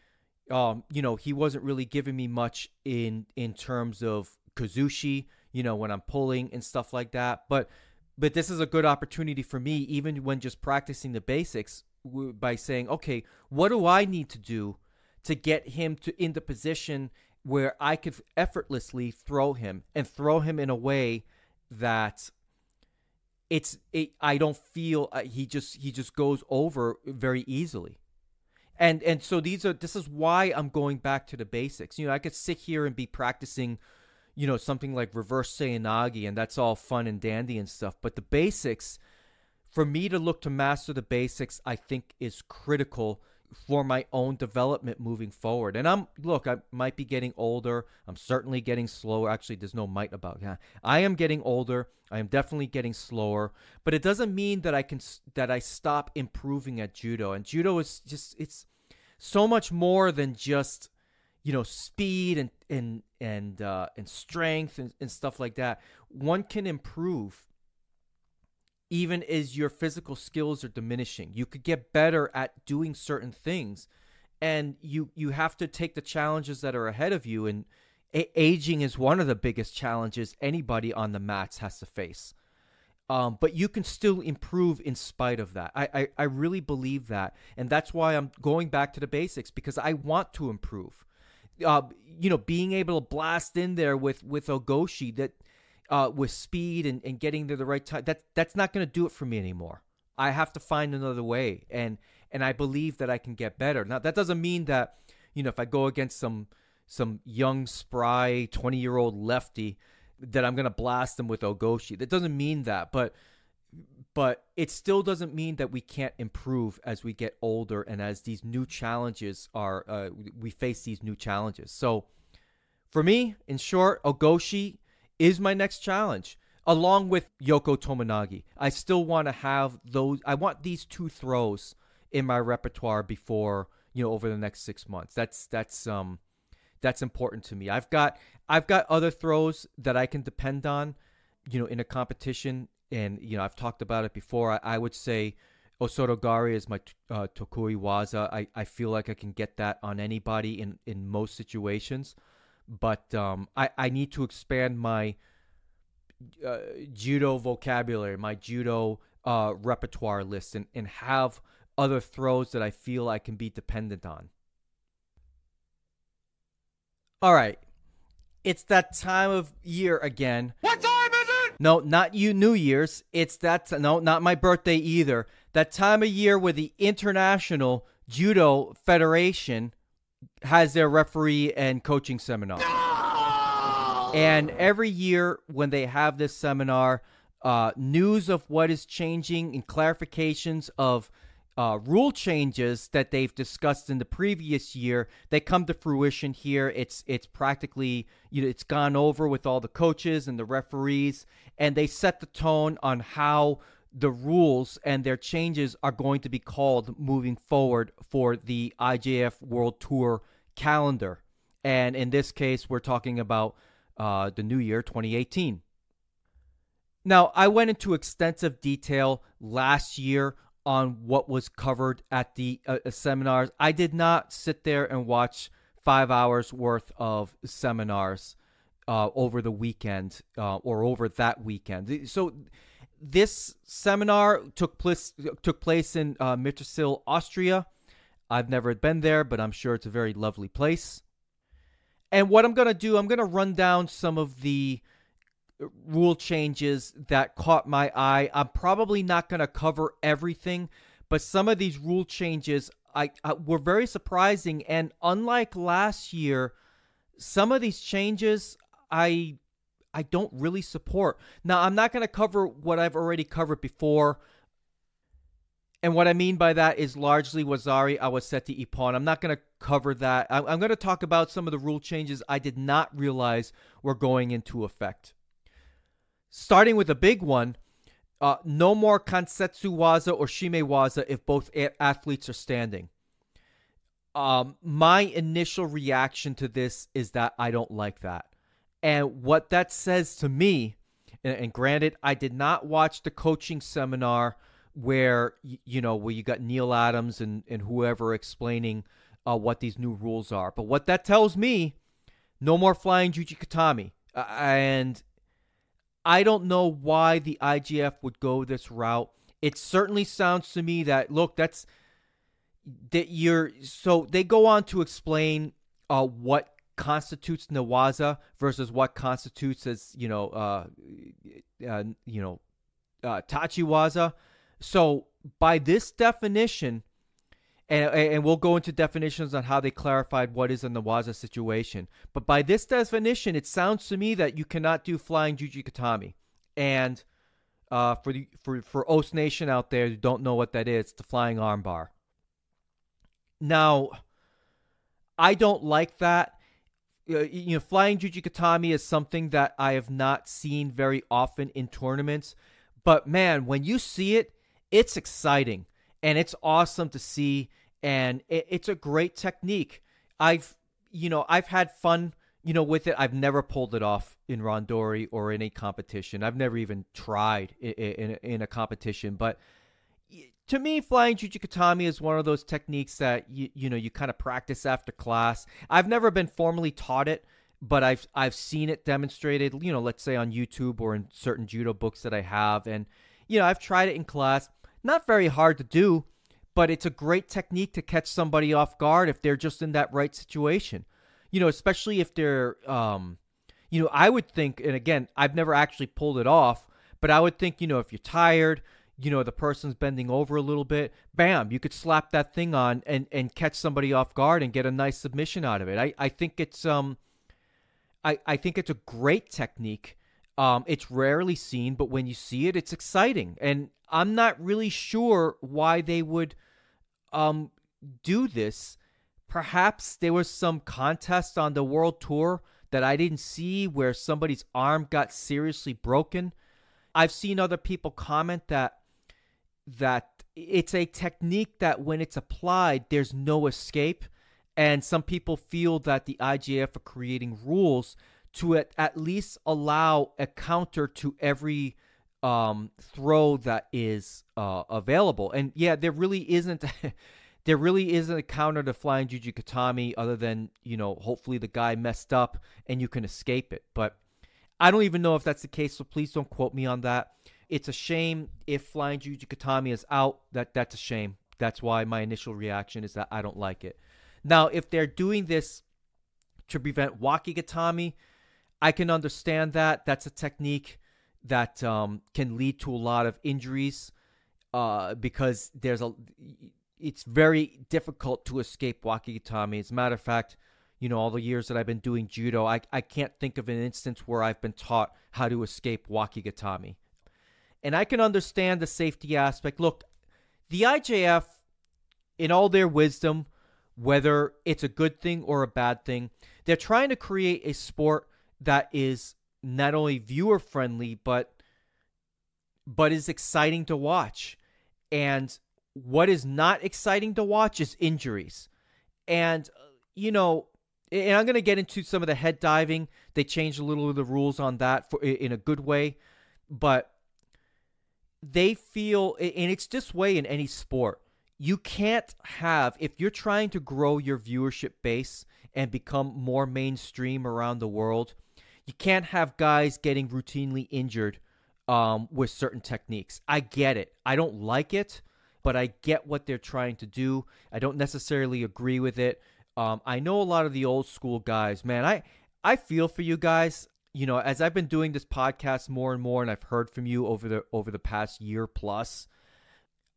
um, you know, he wasn't really giving me much in in terms of Kazushi, you know, when I'm pulling and stuff like that. But but this is a good opportunity for me, even when just practicing the basics, by saying, okay, what do I need to do to get him to in the position where I could effortlessly throw him and throw him in a way that it's it, I don't feel uh, he just he just goes over very easily and and so these are this is why I'm going back to the basics. You know, I could sit here and be practicing, you know, something like reverse seoinage, and that's all fun and dandy and stuff. But the basics, for me to look to master the basics, I think is critical for my own development moving forward. And I'm look, I might be getting older. I'm certainly getting slower. Actually, there's no might about yeah. I am getting older. I am definitely getting slower, but it doesn't mean that I can that I stop improving at judo. And judo is just it's so much more than just you know speed and and and uh, and strength and, and stuff like that. One can improve even as your physical skills are diminishing. You could get better at doing certain things, and you you have to take the challenges that are ahead of you. And aging is one of the biggest challenges anybody on the mats has to face. Um, but you can still improve in spite of that. I, I, I really believe that. And that's why I'm going back to the basics because I want to improve. Uh, you know, being able to blast in there with, with Ogoshi that uh, with speed and, and getting to the right time, that, that's not going to do it for me anymore. I have to find another way. And, and I believe that I can get better. Now, that doesn't mean that, you know, if I go against some, some young, spry, 20 year old lefty, that I'm gonna blast them with Ogoshi. That doesn't mean that, but but it still doesn't mean that we can't improve as we get older and as these new challenges are uh, we face these new challenges. So for me, in short, Ogoshi is my next challenge along with Yoko Tomoenage. I still want to have those I want these two throws in my repertoire before, you know, over the next 6 months. That's that's um that's important to me. I've got I've got other throws that I can depend on, you know, in a competition, and you know I've talked about it before. I, I would say Osotogari is my uh, Tokui Waza. I, I feel like I can get that on anybody in in most situations, but um, I I need to expand my uh, judo vocabulary, my judo uh, repertoire list, and and have other throws that I feel I can be dependent on. All right. It's that time of year again. What time is it? No, not you New Year's. It's that no, not my birthday either. that time of year where the International Judo Federation has their referee and coaching seminar. And every year when they have this seminar, uh, news of what is changing and clarifications of uh, rule changes that they've discussed in the previous year they come to fruition here it's it's practically you know it's gone over with all the coaches and the referees and they set the tone on how the rules and their changes are going to be called moving forward for the IJF World Tour calendar and in this case we're talking about uh, the new year 2018 now, I went into extensive detail last year on what was covered at the uh, uh, seminars. I did not sit there and watch five hours worth of seminars uh, over the weekend uh, or over that weekend. So this seminar took place took place in uh, Austria. I've never been there, but I'm sure it's a very lovely place. And what I'm going to do, I'm going to run down some of the rule changes that caught my eye. I'm probably not going to cover everything, but some of these rule changes I, I, were very surprising. And unlike last year, some of these changes I I don't really support. Now I'm not going to cover what I've already covered before. And what I mean by that is largely Wazari Awasete Ippon. I'm not going to cover that. I'm, I'm going to talk about some of the rule changes I did not realize were going into effect starting with a big one. Uh, no more kansetsu waza or shime waza if both a- athletes are standing. Um, my initial reaction to this is that I don't like that. And what that says to me, and, granted, I did not watch the coaching seminar where, you know, where you got Neil Adams and, and whoever explaining uh, what these new rules are. But what that tells me, no more flying Juji Katami. Uh, and I don't know why the IJF would go this route. It certainly sounds to me that look, that's that you're so they go on to explain uh, what constitutes Newaza versus what constitutes as you know uh, uh you know uh, Tachiwaza. So by this definition, and, and we'll go into definitions on how they clarified what is a Newaza situation. But by this definition, it sounds to me that you cannot do flying Juji Katami. And uh, for the for for Os Nation out there who don't know what that is, the flying armbar. Now, I don't like that. You know, flying Juji Katami is something that I have not seen very often in tournaments. But man, when you see it, it's exciting and it's awesome to see. And it's a great technique. I've you know i've had fun you know with it. I've never pulled it off in randori or in a competition. I've never even tried in, in a competition. But to me flying jujikatami is one of those techniques that you, you know you kind of practice after class i've never been formally taught it but I've I've seen it demonstrated, you know, let's say on YouTube or in certain judo books that I have and you know, I've tried it in class. Not very hard to do, but it's a great technique to catch somebody off guard if they're just in that right situation. You know, especially if they're, um, you know, I would think, and again, I've never actually pulled it off, but I would think, you know, if you're tired, you know, the person's bending over a little bit, bam, you could slap that thing on and, and catch somebody off guard and get a nice submission out of it. I, I think it's, um, I, I think it's a great technique. Um, it's rarely seen, but when you see it, it's exciting. And I'm not really sure why they would um, do this. Perhaps there was some contest on the world tour that I didn't see where somebody's arm got seriously broken. I've seen other people comment that that it's a technique that when it's applied there's no escape and some people feel that the IJF are creating rules to at, least allow a counter to every um, throw that is uh, available. And yeah, there really isn't. there really isn't a counter to flying Juji Katami other than you know hopefully the guy messed up and you can escape it. But I don't even know if that's the case. So please don't quote me on that. It's a shame if flying Juji Katami is out. That that's a shame. That's why my initial reaction is that I don't like it. Now, if they're doing this to prevent Wakigatami, I can understand that. That's a technique that um, can lead to a lot of injuries. uh, because there's a it's very difficult to escape wakigatami. As a matter of fact, you know, all the years that I've been doing judo, I, I can't think of an instance where I've been taught how to escape waki wakigatami. And I can understand the safety aspect. Look, the IJF, in all their wisdom, whether it's a good thing or a bad thing, they're trying to create a sport that is not only viewer friendly, but but is exciting to watch. And what is not exciting to watch is injuries. And, you know, and I'm going to get into some of the head diving. They changed a little of the rules on that for in a good way, but they feel and it's this way in any sport. You can't have if you're trying to grow your viewership base and become more mainstream around the world, you can't have guys getting routinely injured um, with certain techniques. I get it. I don't like it, but I get what they're trying to do. I don't necessarily agree with it. Um, I know a lot of the old school guys, man. I I feel for you guys. You know, as I've been doing this podcast more and more, and I've heard from you over the over the past year plus.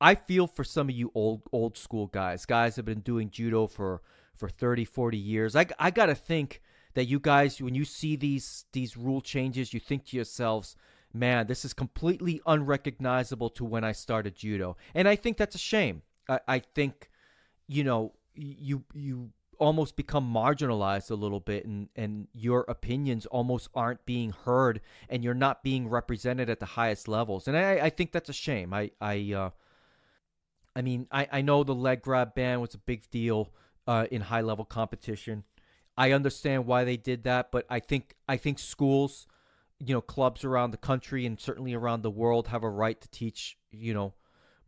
I feel for some of you old old school guys. Guys have been doing judo for for 30, 40 years. I I got to think that you guys when you see these these rule changes, you think to yourselves, man, this is completely unrecognizable to when I started judo. And I think that's a shame. I, I think, you know, you you almost become marginalized a little bit and, and your opinions almost aren't being heard and you're not being represented at the highest levels. And I, I think that's a shame. I I uh I mean I, I know the leg grab ban was a big deal uh, in high level competition. I understand why they did that, but I think I think schools you know, clubs around the country and certainly around the world have a right to teach, you know,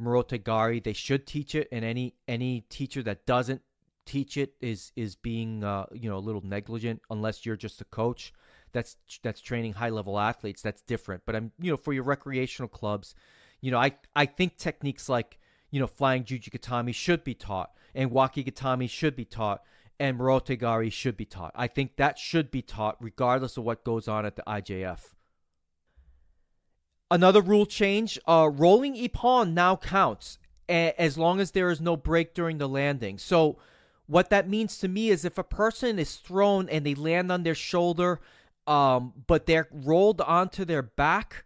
Gari. They should teach it, and any any teacher that doesn't teach it is is being uh, you know a little negligent unless you're just a coach that's that's training high level athletes. That's different. But I'm you know for your recreational clubs, you know I I think techniques like you know flying jujigatami should be taught and wakigatami should be taught and Gari should be taught. I think that should be taught regardless of what goes on at the IJF. Another rule change uh, rolling ippon now counts as long as there is no break during the landing. So, what that means to me is if a person is thrown and they land on their shoulder, um, but they're rolled onto their back,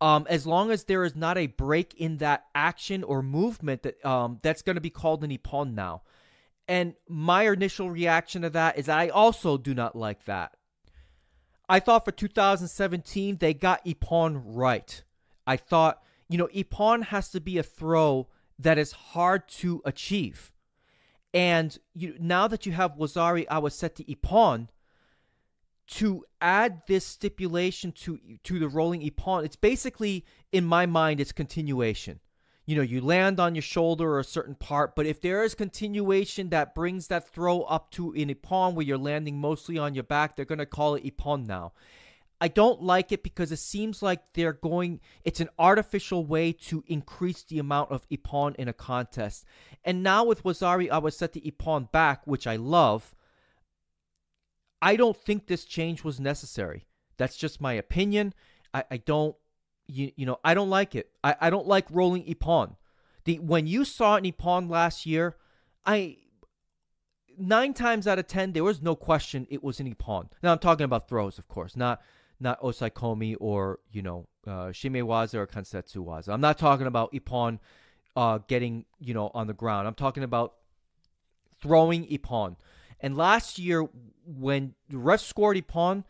um, as long as there is not a break in that action or movement, that um, that's going to be called an ippon now. And my initial reaction to that is that I also do not like that. I thought for 2017 they got Ippon right. I thought, you know, Ippon has to be a throw that is hard to achieve. And you, now that you have Wazari to Ippon. To add this stipulation to to the rolling Ippon, it's basically, in my mind, it's continuation you know, you land on your shoulder or a certain part, but if there is continuation that brings that throw up to an ippon where you're landing mostly on your back, they're going to call it ippon now. I don't like it because it seems like they're going, it's an artificial way to increase the amount of ippon in a contest. And now with Wazari Awasete ippon back, which I love, I don't think this change was necessary. That's just my opinion. I, I don't you you know I don't like it. I, I don't like rolling Ippon. The when you saw an Ippon last year, I nine times out of ten there was no question it was an Ippon. Now I'm talking about throws, of course, not not Osaekomi or you know uh, Shimewaza or Kansetsu Waza. I'm not talking about Ippon uh, getting you know on the ground. I'm talking about throwing Ippon. And last year when the ref scored Ippon,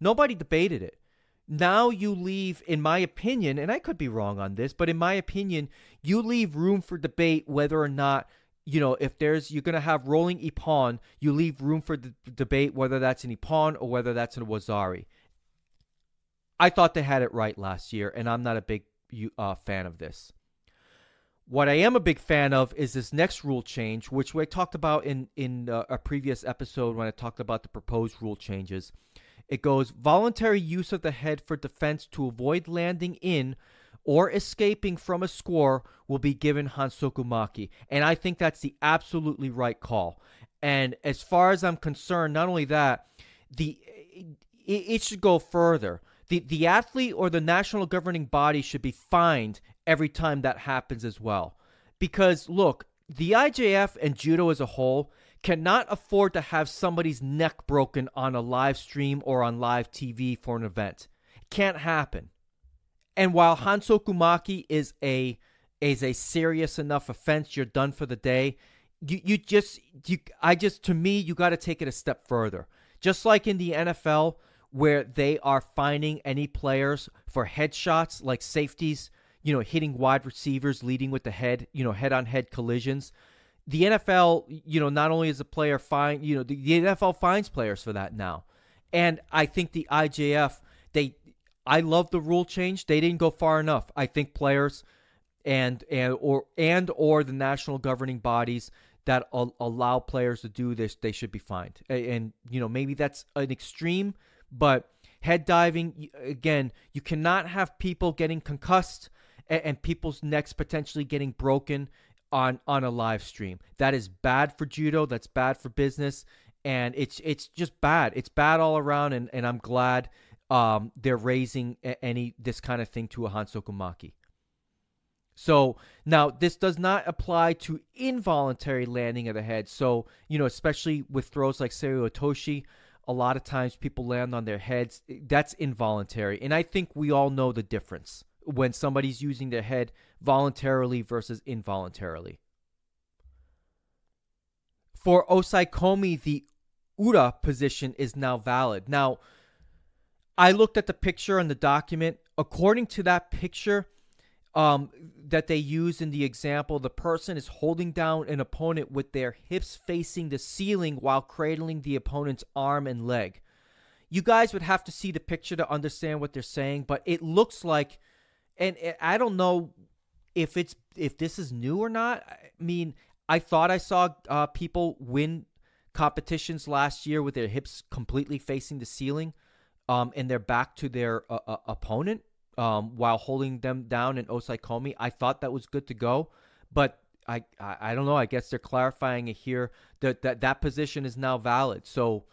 nobody debated it now you leave, in my opinion, and I could be wrong on this, but in my opinion, you leave room for debate whether or not, you know, if there's, you're going to have rolling Ippon, you leave room for the debate whether that's an Ippon or whether that's an Wazari. I thought they had it right last year, and I'm not a big uh, fan of this. What I am a big fan of is this next rule change, which we talked about in in uh, a previous episode when I talked about the proposed rule changes. It goes voluntary use of the head for defense to avoid landing in or escaping from a score will be given Hansoku Make. And I think that's the absolutely right call. And as far as I'm concerned, not only that, the it, it should go further. The the athlete or the national governing body should be fined every time that happens as well. Because look, the IJF and judo as a whole cannot afford to have somebody's neck broken on a live stream or on live TV for an event. Can't happen. And while Hansokumake is a is a serious enough offense, you're done for the day. You you just you I just to me you got to take it a step further. Just like in the NFL where they are finding any players for headshots like safeties, you know, hitting wide receivers, leading with the head, you know, head-on-head collisions. The NFL, you know, not only is a player fine, you know, the, the NFL finds players for that now. And I think the IJF, they I love the rule change. They didn't go far enough. I think players and and or and or the national governing bodies that al- allow players to do this, they should be fined. And, and you know maybe that's an extreme, but head diving again, you cannot have people getting concussed and, and people's necks potentially getting broken on on a live stream. That is bad for judo. That's bad for business, and it's it's just bad. It's bad all around. And and I'm glad um, they're raising any this kind of thing to a Hansokumake. So now this does not apply to involuntary landing of the head. So, you know, especially with throws like Seoi Otoshi, a lot of times people land on their heads. That's involuntary. And I think we all know the difference when somebody's using their head voluntarily versus involuntarily. For Osaekomi, the Ura position is now valid. Now, I looked at the picture on the document. According to that picture, um, that they use in the example, the person is holding down an opponent with their hips facing the ceiling while cradling the opponent's arm and leg. You guys would have to see the picture to understand what they're saying, but it looks like, and I don't know if it's if this is new or not. I mean, I thought I saw uh, people win competitions last year with their hips completely facing the ceiling, um, and their back to their uh, uh, opponent um, while holding them down in Osaekomi. I thought that was good to go, but I, I, I don't know. I guess they're clarifying it here that, that that position is now valid. So,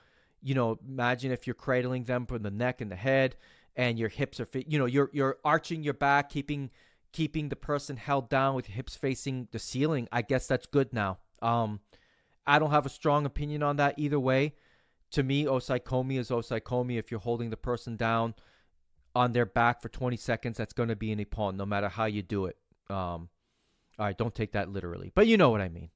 you know, imagine if you're cradling them from the neck and the head, and your hips are, you know, you're you're arching your back, keeping keeping the person held down with hips facing the ceiling. I guess that's good now. Um, I don't have a strong opinion on that either way. To me, Osaekomi is Osaekomi. If you're holding the person down on their back for 20 seconds, that's going to be an ippon, no matter how you do it. Um, all right, don't take that literally, but you know what I mean.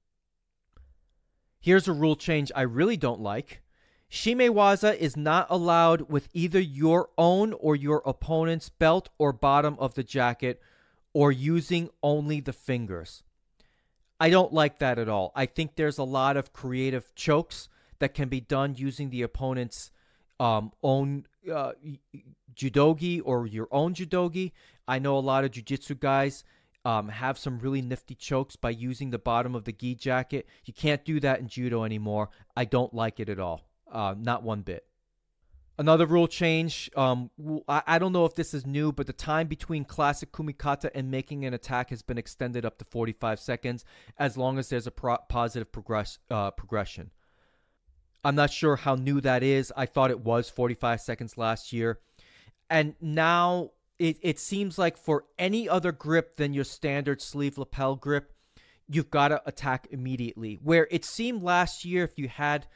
Here's a rule change I really don't like. Shimewaza is not allowed with either your own or your opponent's belt or bottom of the jacket or using only the fingers. I don't like that at all. I think there's a lot of creative chokes that can be done using the opponent's um, own uh, judogi or your own judogi. I know a lot of jujitsu guys um, have some really nifty chokes by using the bottom of the gi jacket. You can't do that in judo anymore. I don't like it at all. Uh, not one bit. Another rule change. Um, I, don't know if this is new, but the time between classic kumikata and making an attack has been extended up to 45 seconds, as long as there's a pro- positive progress uh, progression. I'm not sure how new that is. I thought it was 45 seconds last year. And now it, it seems like for any other grip than your standard sleeve lapel grip, you've got to attack immediately. Where it seemed last year, if you had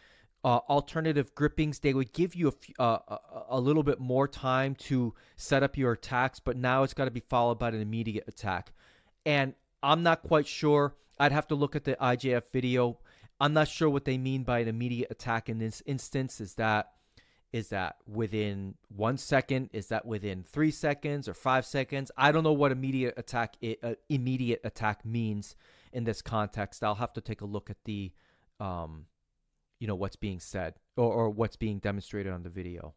uh, alternative grippings, they would give you a, uh, a, a little bit more time to set up your attacks, but now it's got to be followed by an immediate attack. And I'm not quite sure. I'd have to look at the IJF video. I'm not sure what they mean by an immediate attack in this instance. Is that is that within one second? Is that within three seconds or five seconds? I don't know what immediate attack uh, immediate attack means in this context. I'll have to take a look at the, um, you know, what's being said or, or what's being demonstrated on the video.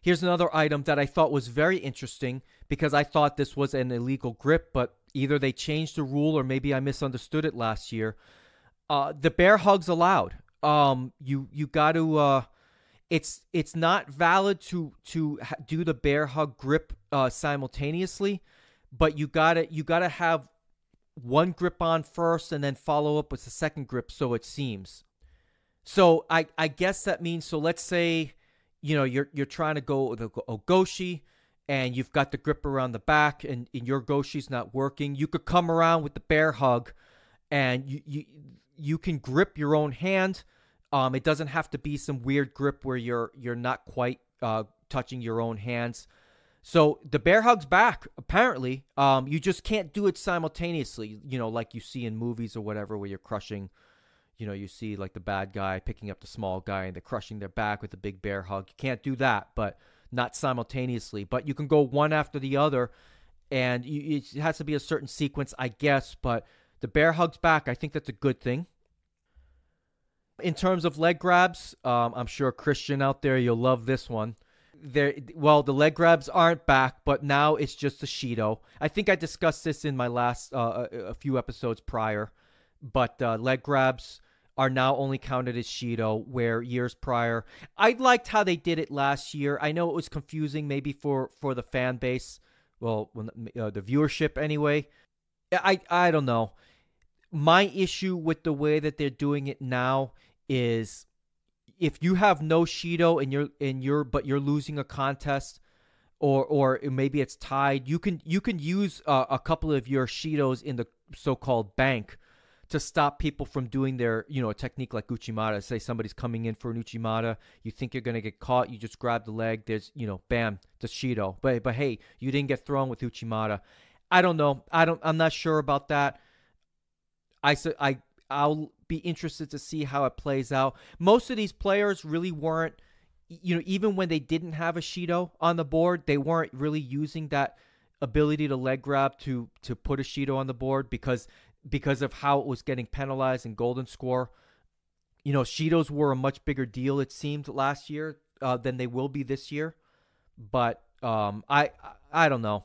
Here's another item that I thought was very interesting because I thought this was an illegal grip, but either they changed the rule or maybe I misunderstood it last year. Uh, the bear hugs allowed. Um, you you got to uh, it's it's not valid to to do the bear hug grip uh, simultaneously, but you gotta you gotta have one grip on first and then follow up with the second grip. So it seems. So I I guess that means so. Let's say you know you're you're trying to go the ogoshi and you've got the grip around the back and, and your goshi's not working, you could come around with the bear hug and you you you can grip your own hand. Um, it doesn't have to be some weird grip where you're you're not quite uh, touching your own hands. So the bear hug's back. Apparently, um, you just can't do it simultaneously. You know, like you see in movies or whatever, where you're crushing. You know, you see like the bad guy picking up the small guy and they're crushing their back with a big bear hug. You can't do that, but not simultaneously. But you can go one after the other, and you, it has to be a certain sequence, I guess. But the bear hug's back. I think that's a good thing. In terms of leg grabs, um, I'm sure Christian out there, you'll love this one. There well the leg grabs aren't back but now it's just a shido i think i discussed this in my last uh, a, a few episodes prior but uh, leg grabs are now only counted as shido where years prior i liked how they did it last year. I know it was confusing maybe for for the fan base well uh, the viewership anyway. I i don't know. My issue with the way that they're doing it now is if you have no Shido and you're and you're but you're losing a contest or or maybe it's tied, you can you can use uh, a couple of your Shidos in the so-called bank to stop people from doing their, you know, a technique like Uchimata. Say somebody's coming in for an Uchimata, you think you're gonna get caught, you just grab the leg. There's, you know, bam, the Shido. But but hey, you didn't get thrown with Uchimata. I don't know. I don't. I'm not sure about that. I I I'll be interested to see how it plays out. Most of these players really weren't, you know, even when they didn't have a Shido on the board, they weren't really using that ability to leg grab to to put a Shido on the board because because of how it was getting penalized in Golden Score. You know, Shidos were a much bigger deal it seemed last year uh, than they will be this year. But um, I I don't know.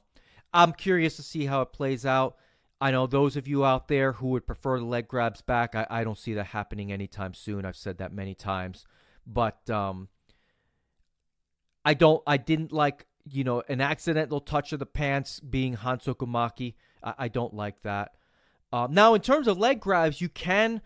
I'm curious to see how it plays out. I know those of you out there who would prefer the leg grabs back, I, I don't see that happening anytime soon. I've said that many times. But um, I don't I didn't like, you know, an accidental touch of the pants being Hansoku Make. I, I don't like that. Um, now, in terms of leg grabs, you can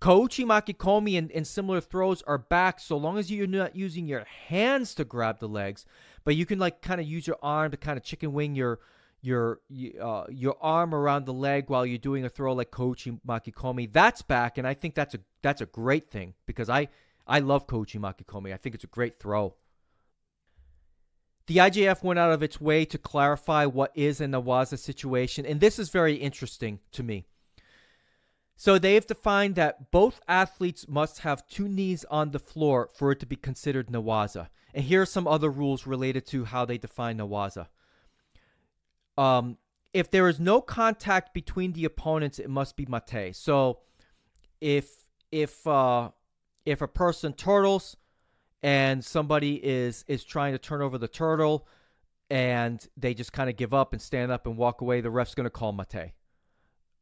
Kouchi Makikomi and, and similar throws are back so long as you're not using your hands to grab the legs, but you can like kind of use your arm to kind of chicken wing your your uh, your arm around the leg while you're doing a throw like Kouchi Makikomi. That's back, and I think that's a that's a great thing because I I love Kouchi Makikomi. I think it's a great throw. The IJF went out of its way to clarify what is a Newaza situation, and this is very interesting to me. So they have defined that both athletes must have two knees on the floor for it to be considered Newaza. And here are some other rules related to how they define Newaza. Um, if there is no contact between the opponents, it must be mate. So if if uh, if a person turtles and somebody is is trying to turn over the turtle and they just kind of give up and stand up and walk away, the ref's going to call mate.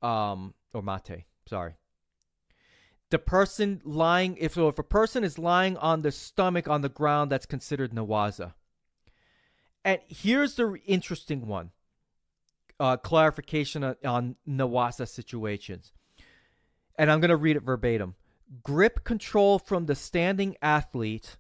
Um, or mate, sorry. The person lying, if so, if a person is lying on the stomach on the ground, that's considered newaza. And here's the interesting one uh, clarification on, on Newaza situations. And I'm going to read it verbatim. Grip control from the standing athlete.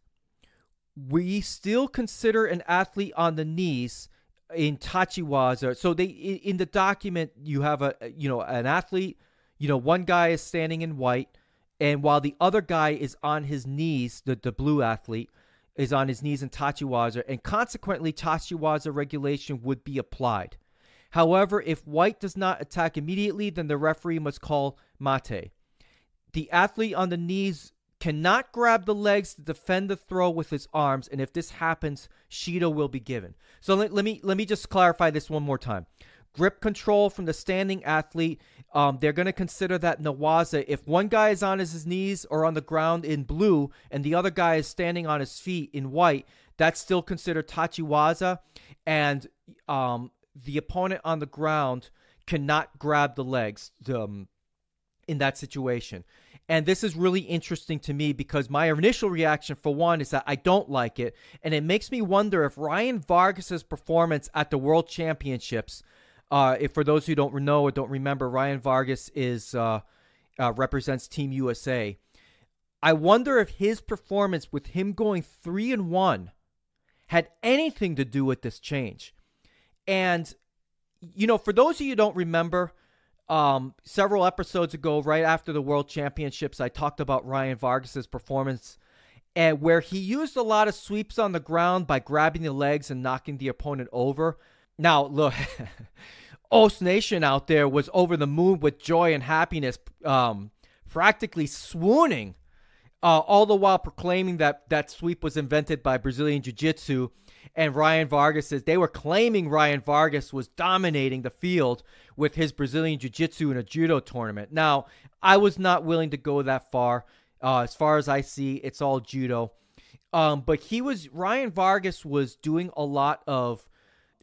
We still consider an athlete on the knees in tachiwaza. So they in the document you have a you know an athlete, you know one guy is standing in white and while the other guy is on his knees, the the blue athlete is on his knees in tachiwaza and consequently tachiwaza regulation would be applied. However, if white does not attack immediately, then the referee must call mate. The athlete on the knees cannot grab the legs to defend the throw with his arms, and if this happens, Shido will be given. So let, let me let me just clarify this one more time. Grip control from the standing athlete. Um, they're going to consider that Newaza. If one guy is on his knees or on the ground in blue, and the other guy is standing on his feet in white, that's still considered Tachiwaza. And um, the opponent on the ground cannot grab the legs um, in that situation. And this is really interesting to me because my initial reaction, for one, is that I don't like it. And it makes me wonder if Ryan Vargas's performance at the World Championships, uh, if for those who don't know or don't remember, Ryan Vargas is uh, uh, represents Team USA. I wonder if his performance with him going 3 and 1 had anything to do with this change. And you know, for those of you don't remember, um, several episodes ago, right after the World Championships, I talked about Ryan Vargas's performance and where he used a lot of sweeps on the ground by grabbing the legs and knocking the opponent over. Now, look, O's Nation out there was over the moon with joy and happiness, um, practically swooning, uh, all the while proclaiming that that sweep was invented by Brazilian Jiu Jitsu. And Ryan Vargas says they were claiming Ryan Vargas was dominating the field with his Brazilian Jiu Jitsu in a judo tournament. Now, I was not willing to go that far. Uh, as far as I see, it's all judo. Um, but he was Ryan Vargas was doing a lot of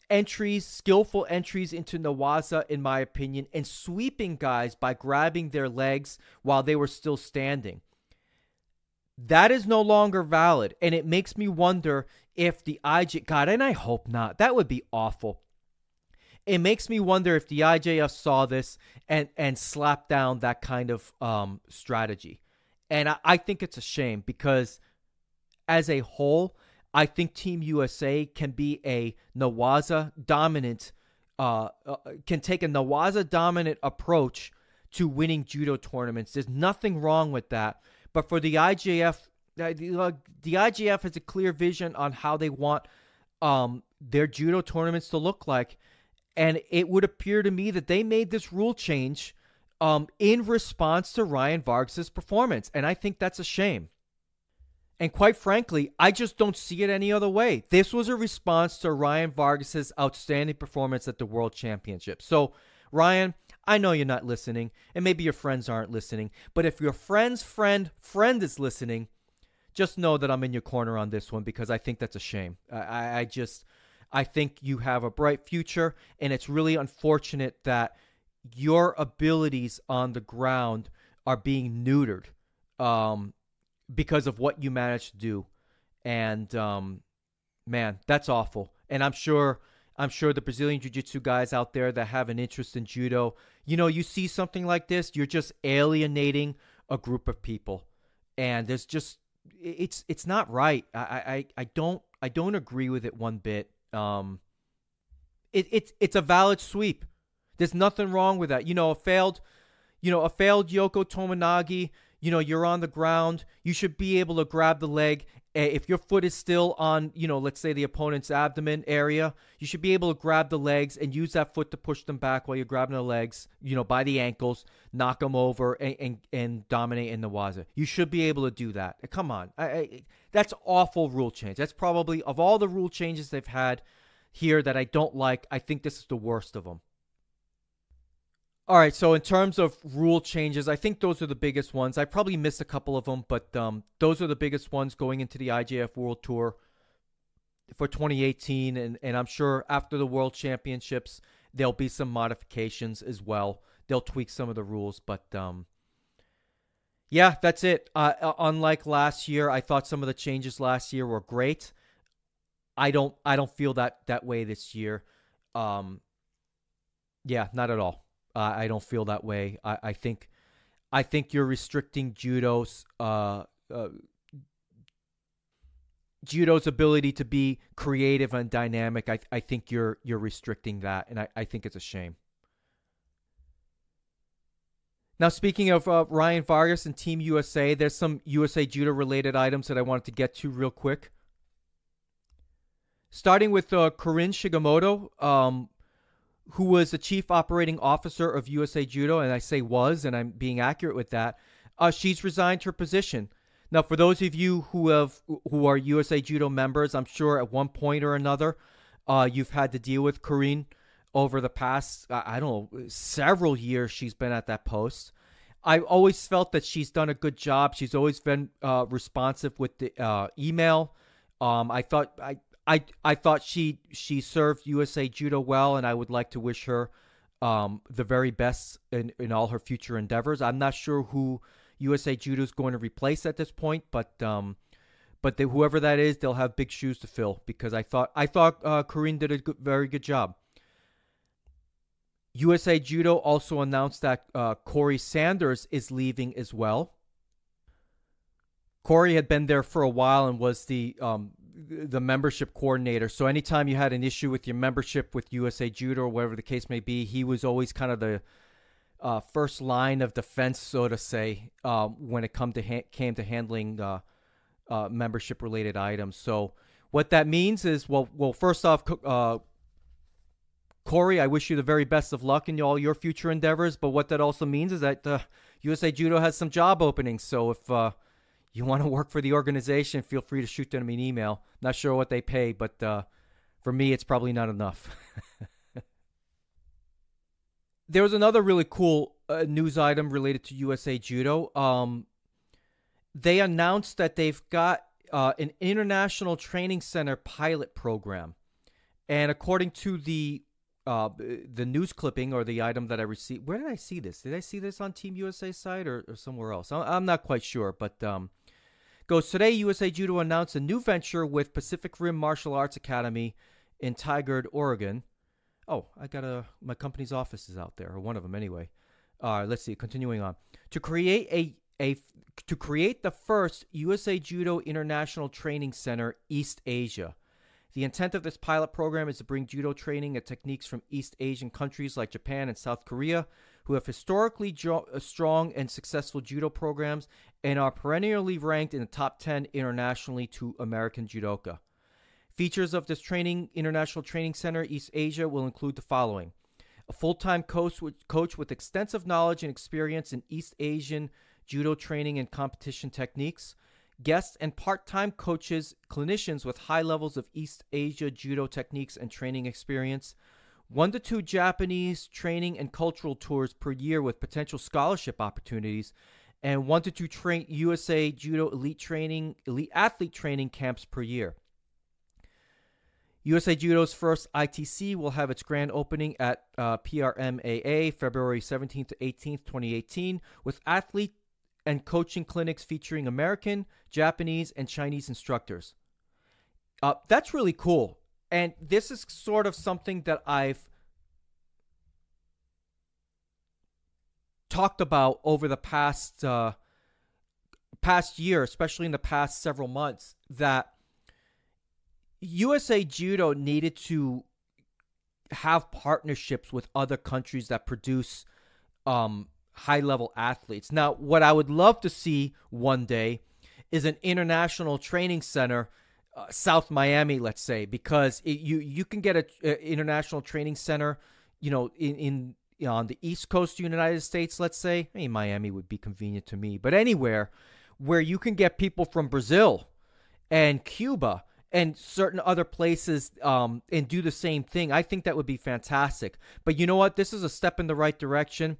entries, skillful entries into Newaza, in my opinion, and sweeping guys by grabbing their legs while they were still standing. That is no longer valid, and it makes me wonder if the IJ God, and I hope not. That would be awful. It makes me wonder if the IJF saw this and and slapped down that kind of um, strategy. And I, I think it's a shame because as a whole, I think Team USA can be a Newaza dominant, uh, uh, can take a Newaza dominant approach to winning judo tournaments. There's nothing wrong with that. But for the IJF, the, the IJF has a clear vision on how they want um, their judo tournaments to look like. And it would appear to me that they made this rule change um, in response to Ryan Vargas' performance. And I think that's a shame. And quite frankly, I just don't see it any other way. This was a response to Ryan Vargas' outstanding performance at the World Championship. So, Ryan, I know you're not listening, and maybe your friends aren't listening, but if your friend's friend friend is listening, just know that I'm in your corner on this one because I think that's a shame. I, I just I think you have a bright future, and it's really unfortunate that your abilities on the ground are being neutered um, because of what you managed to do. And um, man, that's awful. And I'm sure I'm sure the Brazilian Jiu-Jitsu guys out there that have an interest in judo, you know, you see something like this, you're just alienating a group of people. And there's just it's it's not right. I I, I don't I don't agree with it one bit. Um it, it's it's a valid sweep. There's nothing wrong with that. You know, a failed, you know, a failed Yoko Tomoenage. You know, you're on the ground. You should be able to grab the leg. Eh, if your foot is still on, you know, let's say the opponent's abdomen area, you should be able to grab the legs and use that foot to push them back while you're grabbing the legs, you know, by the ankles, knock them over, and and, and dominate in the waza. You should be able to do that. Eh, come on, I, I, that's awful rule change. That's probably of all the rule changes they've had here that I don't like. I think this is the worst of them. All right, so in terms of rule changes, I think those are the biggest ones. I probably missed a couple of them, but um, those are the biggest ones going into the IJF World Tour for 2018, and and I'm sure after the World Championships there'll be some modifications as well. They'll tweak some of the rules, but um, yeah, that's it. Uh, uh unlike last year, I thought some of the changes last year were great. I don't I don't feel that that way this year. Um, yeah, not at all. I don't feel that way. I, I think, I think you're restricting judo's uh, uh, judo's ability to be creative and dynamic. I, I think you're you're restricting that, and I, I think it's a shame. Now, speaking of uh, Ryan Vargas and Team USA, there's some USA Judo related items that I wanted to get to real quick. Starting with uh, Corinne Shigemoto, um, who was the chief operating officer of USA Judo, and I say was, and I'm being accurate with that. Uh, she's resigned her position. Now, for those of you who have who are USA Judo members, I'm sure at one point or another, uh, you've had to deal with Corinne over the past I don't know several years. She's been at that post. I've always felt that she's done a good job. She's always been uh, responsive with the uh, email. Um, I thought I I I thought she she served USA Judo well, and I would like to wish her um, the very best in, in all her future endeavors. I'm not sure who USA Judo is going to replace at this point, but um, but they, whoever that is, they'll have big shoes to fill because I thought I thought uh, Corinne did a good, very good job. USA Judo also announced that uh, Corey Sanders is leaving as well. Corey had been there for a while and was the um, the membership coordinator. So anytime you had an issue with your membership with USA Judo or whatever the case may be, he was always kind of the uh, first line of defense, so to say, uh, when it come to ha- came to handling uh, uh membership related items. So what that means is, well, well, first off, uh, Corey, I wish you the very best of luck in all your future endeavors. But what that also means is that USA uh, Judo has some job openings. So if you want to work for the organization, feel free to shoot them an email. Not sure what they pay, but uh, for me, it's probably not enough. there was another really cool uh, news item related to USA Judo. Um, they announced that they've got uh, an international training center pilot program, and according to the uh, the news clipping or the item that I received, where did I see this? Did I see this on Team USA site or, or somewhere else? I'm not quite sure, but um, goes today. USA Judo announced a new venture with Pacific Rim Martial Arts Academy in Tigard, Oregon. Oh, I got a my company's office is out there, or one of them anyway. Uh, let's see. Continuing on to create a a to create the first USA Judo International Training Center East Asia. The intent of this pilot program is to bring judo training and techniques from East Asian countries like Japan and South Korea who have historically jo- uh, strong and successful judo programs and are perennially ranked in the top 10 internationally to American judoka. Features of this training international training center East Asia will include the following: a full-time coach with, coach with extensive knowledge and experience in East Asian judo training and competition techniques, guests and part-time coaches, clinicians with high levels of East Asia judo techniques and training experience, one to two Japanese training and cultural tours per year with potential scholarship opportunities, and one to two tra- USA Judo elite training, elite athlete training camps per year. USA Judo's first ITC will have its grand opening at uh, PRMAA February 17th to 18th, 2018, with athlete and coaching clinics featuring American, Japanese, and Chinese instructors. Uh, that's really cool. And this is sort of something that I've talked about over the past uh, past year, especially in the past several months, that USA Judo needed to have partnerships with other countries that produce um, high level athletes. Now, what I would love to see one day is an international training center uh, South Miami, let's say, because it, you you can get an international training center, you know, in in you know, on the East Coast of the United States, let's say. I mean, Miami would be convenient to me, but anywhere where you can get people from Brazil and Cuba and certain other places um, and do the same thing, I think that would be fantastic. But you know what? This is a step in the right direction.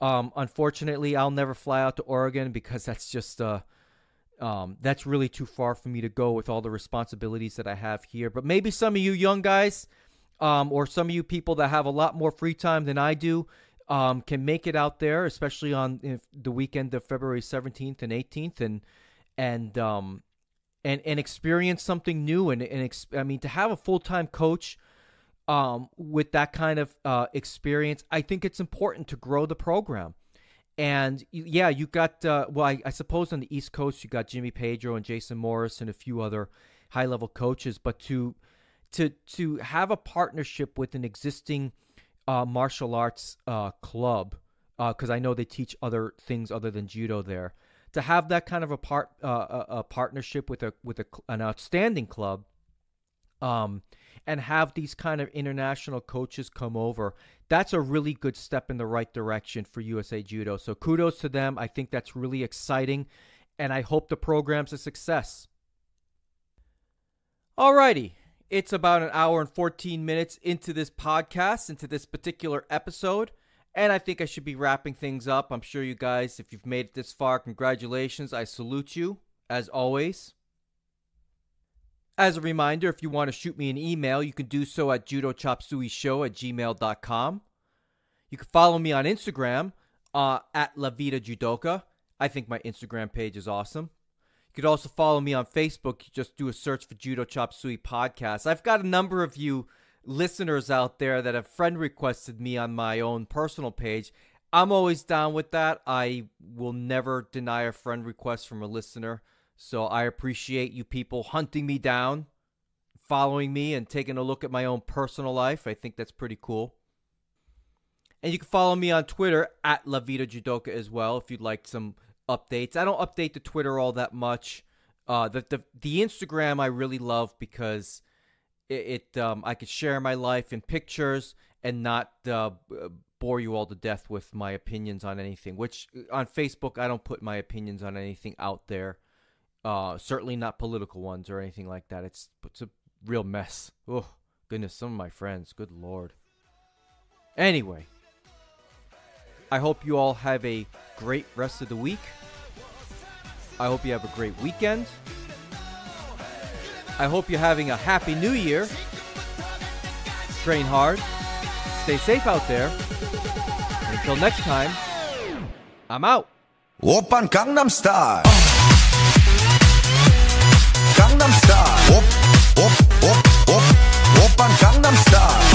Um, unfortunately, I'll never fly out to Oregon because that's just uh, um, that's really too far for me to go with all the responsibilities that I have here. But maybe some of you young guys, um, or some of you people that have a lot more free time than I do, um, can make it out there, especially on the weekend of February 17th and 18th, and and um, and and experience something new. And and ex- I mean, to have a full time coach. Um, with that kind of uh, experience, I think it's important to grow the program. And yeah, you got uh, well, I, I, suppose on the East Coast you got Jimmy Pedro and Jason Morris and a few other high level coaches, but to to to have a partnership with an existing uh, martial arts uh, club, because uh, I know they teach other things other than judo there. To have that kind of a part uh, a, a, partnership with a with a, an outstanding club, um, and have these kind of international coaches come over that's a really good step in the right direction for USA Judo. So kudos to them. I think that's really exciting, and I hope the program's a success. Alrighty, it's about an hour and 14 minutes into this podcast, into this particular episode, and I think I should be wrapping things up. I'm sure you guys, if you've made it this far, congratulations. I salute you, as always. As a reminder, if you want to shoot me an email, you can do so at judochopsueyshow at gmail.com. You can follow me on Instagram uh, at La Vida Judoka. I think my Instagram page is awesome. You could also follow me on Facebook. You just do a search for Judo Chop Suey Podcast. I've got a number of you listeners out there that have friend requested me on my own personal page. I'm always down with that. I will never deny a friend request from a listener. So I appreciate you people hunting me down, following me, and taking a look at my own personal life. I think that's pretty cool. And you can follow me on Twitter at La Vida Judoka as well if you'd like some updates. I don't update the Twitter all that much. Uh, the, the the Instagram I really love because it, it um, I could share my life in pictures and not uh, bore you all to death with my opinions on anything. Which uh, on Facebook I don't put my opinions on anything out there. Uh, certainly not political ones or anything like that. It's it's a real mess. Oh goodness, some of my friends. Good lord. Anyway, I hope you all have a great rest of the week. I hope you have a great weekend. I hope you're having a happy new year. Train hard. Stay safe out there. Until next time, I'm out. Oppan Gangnam Style. Gangnam Style. Op, op, op, op. Oppan Gangnam Style.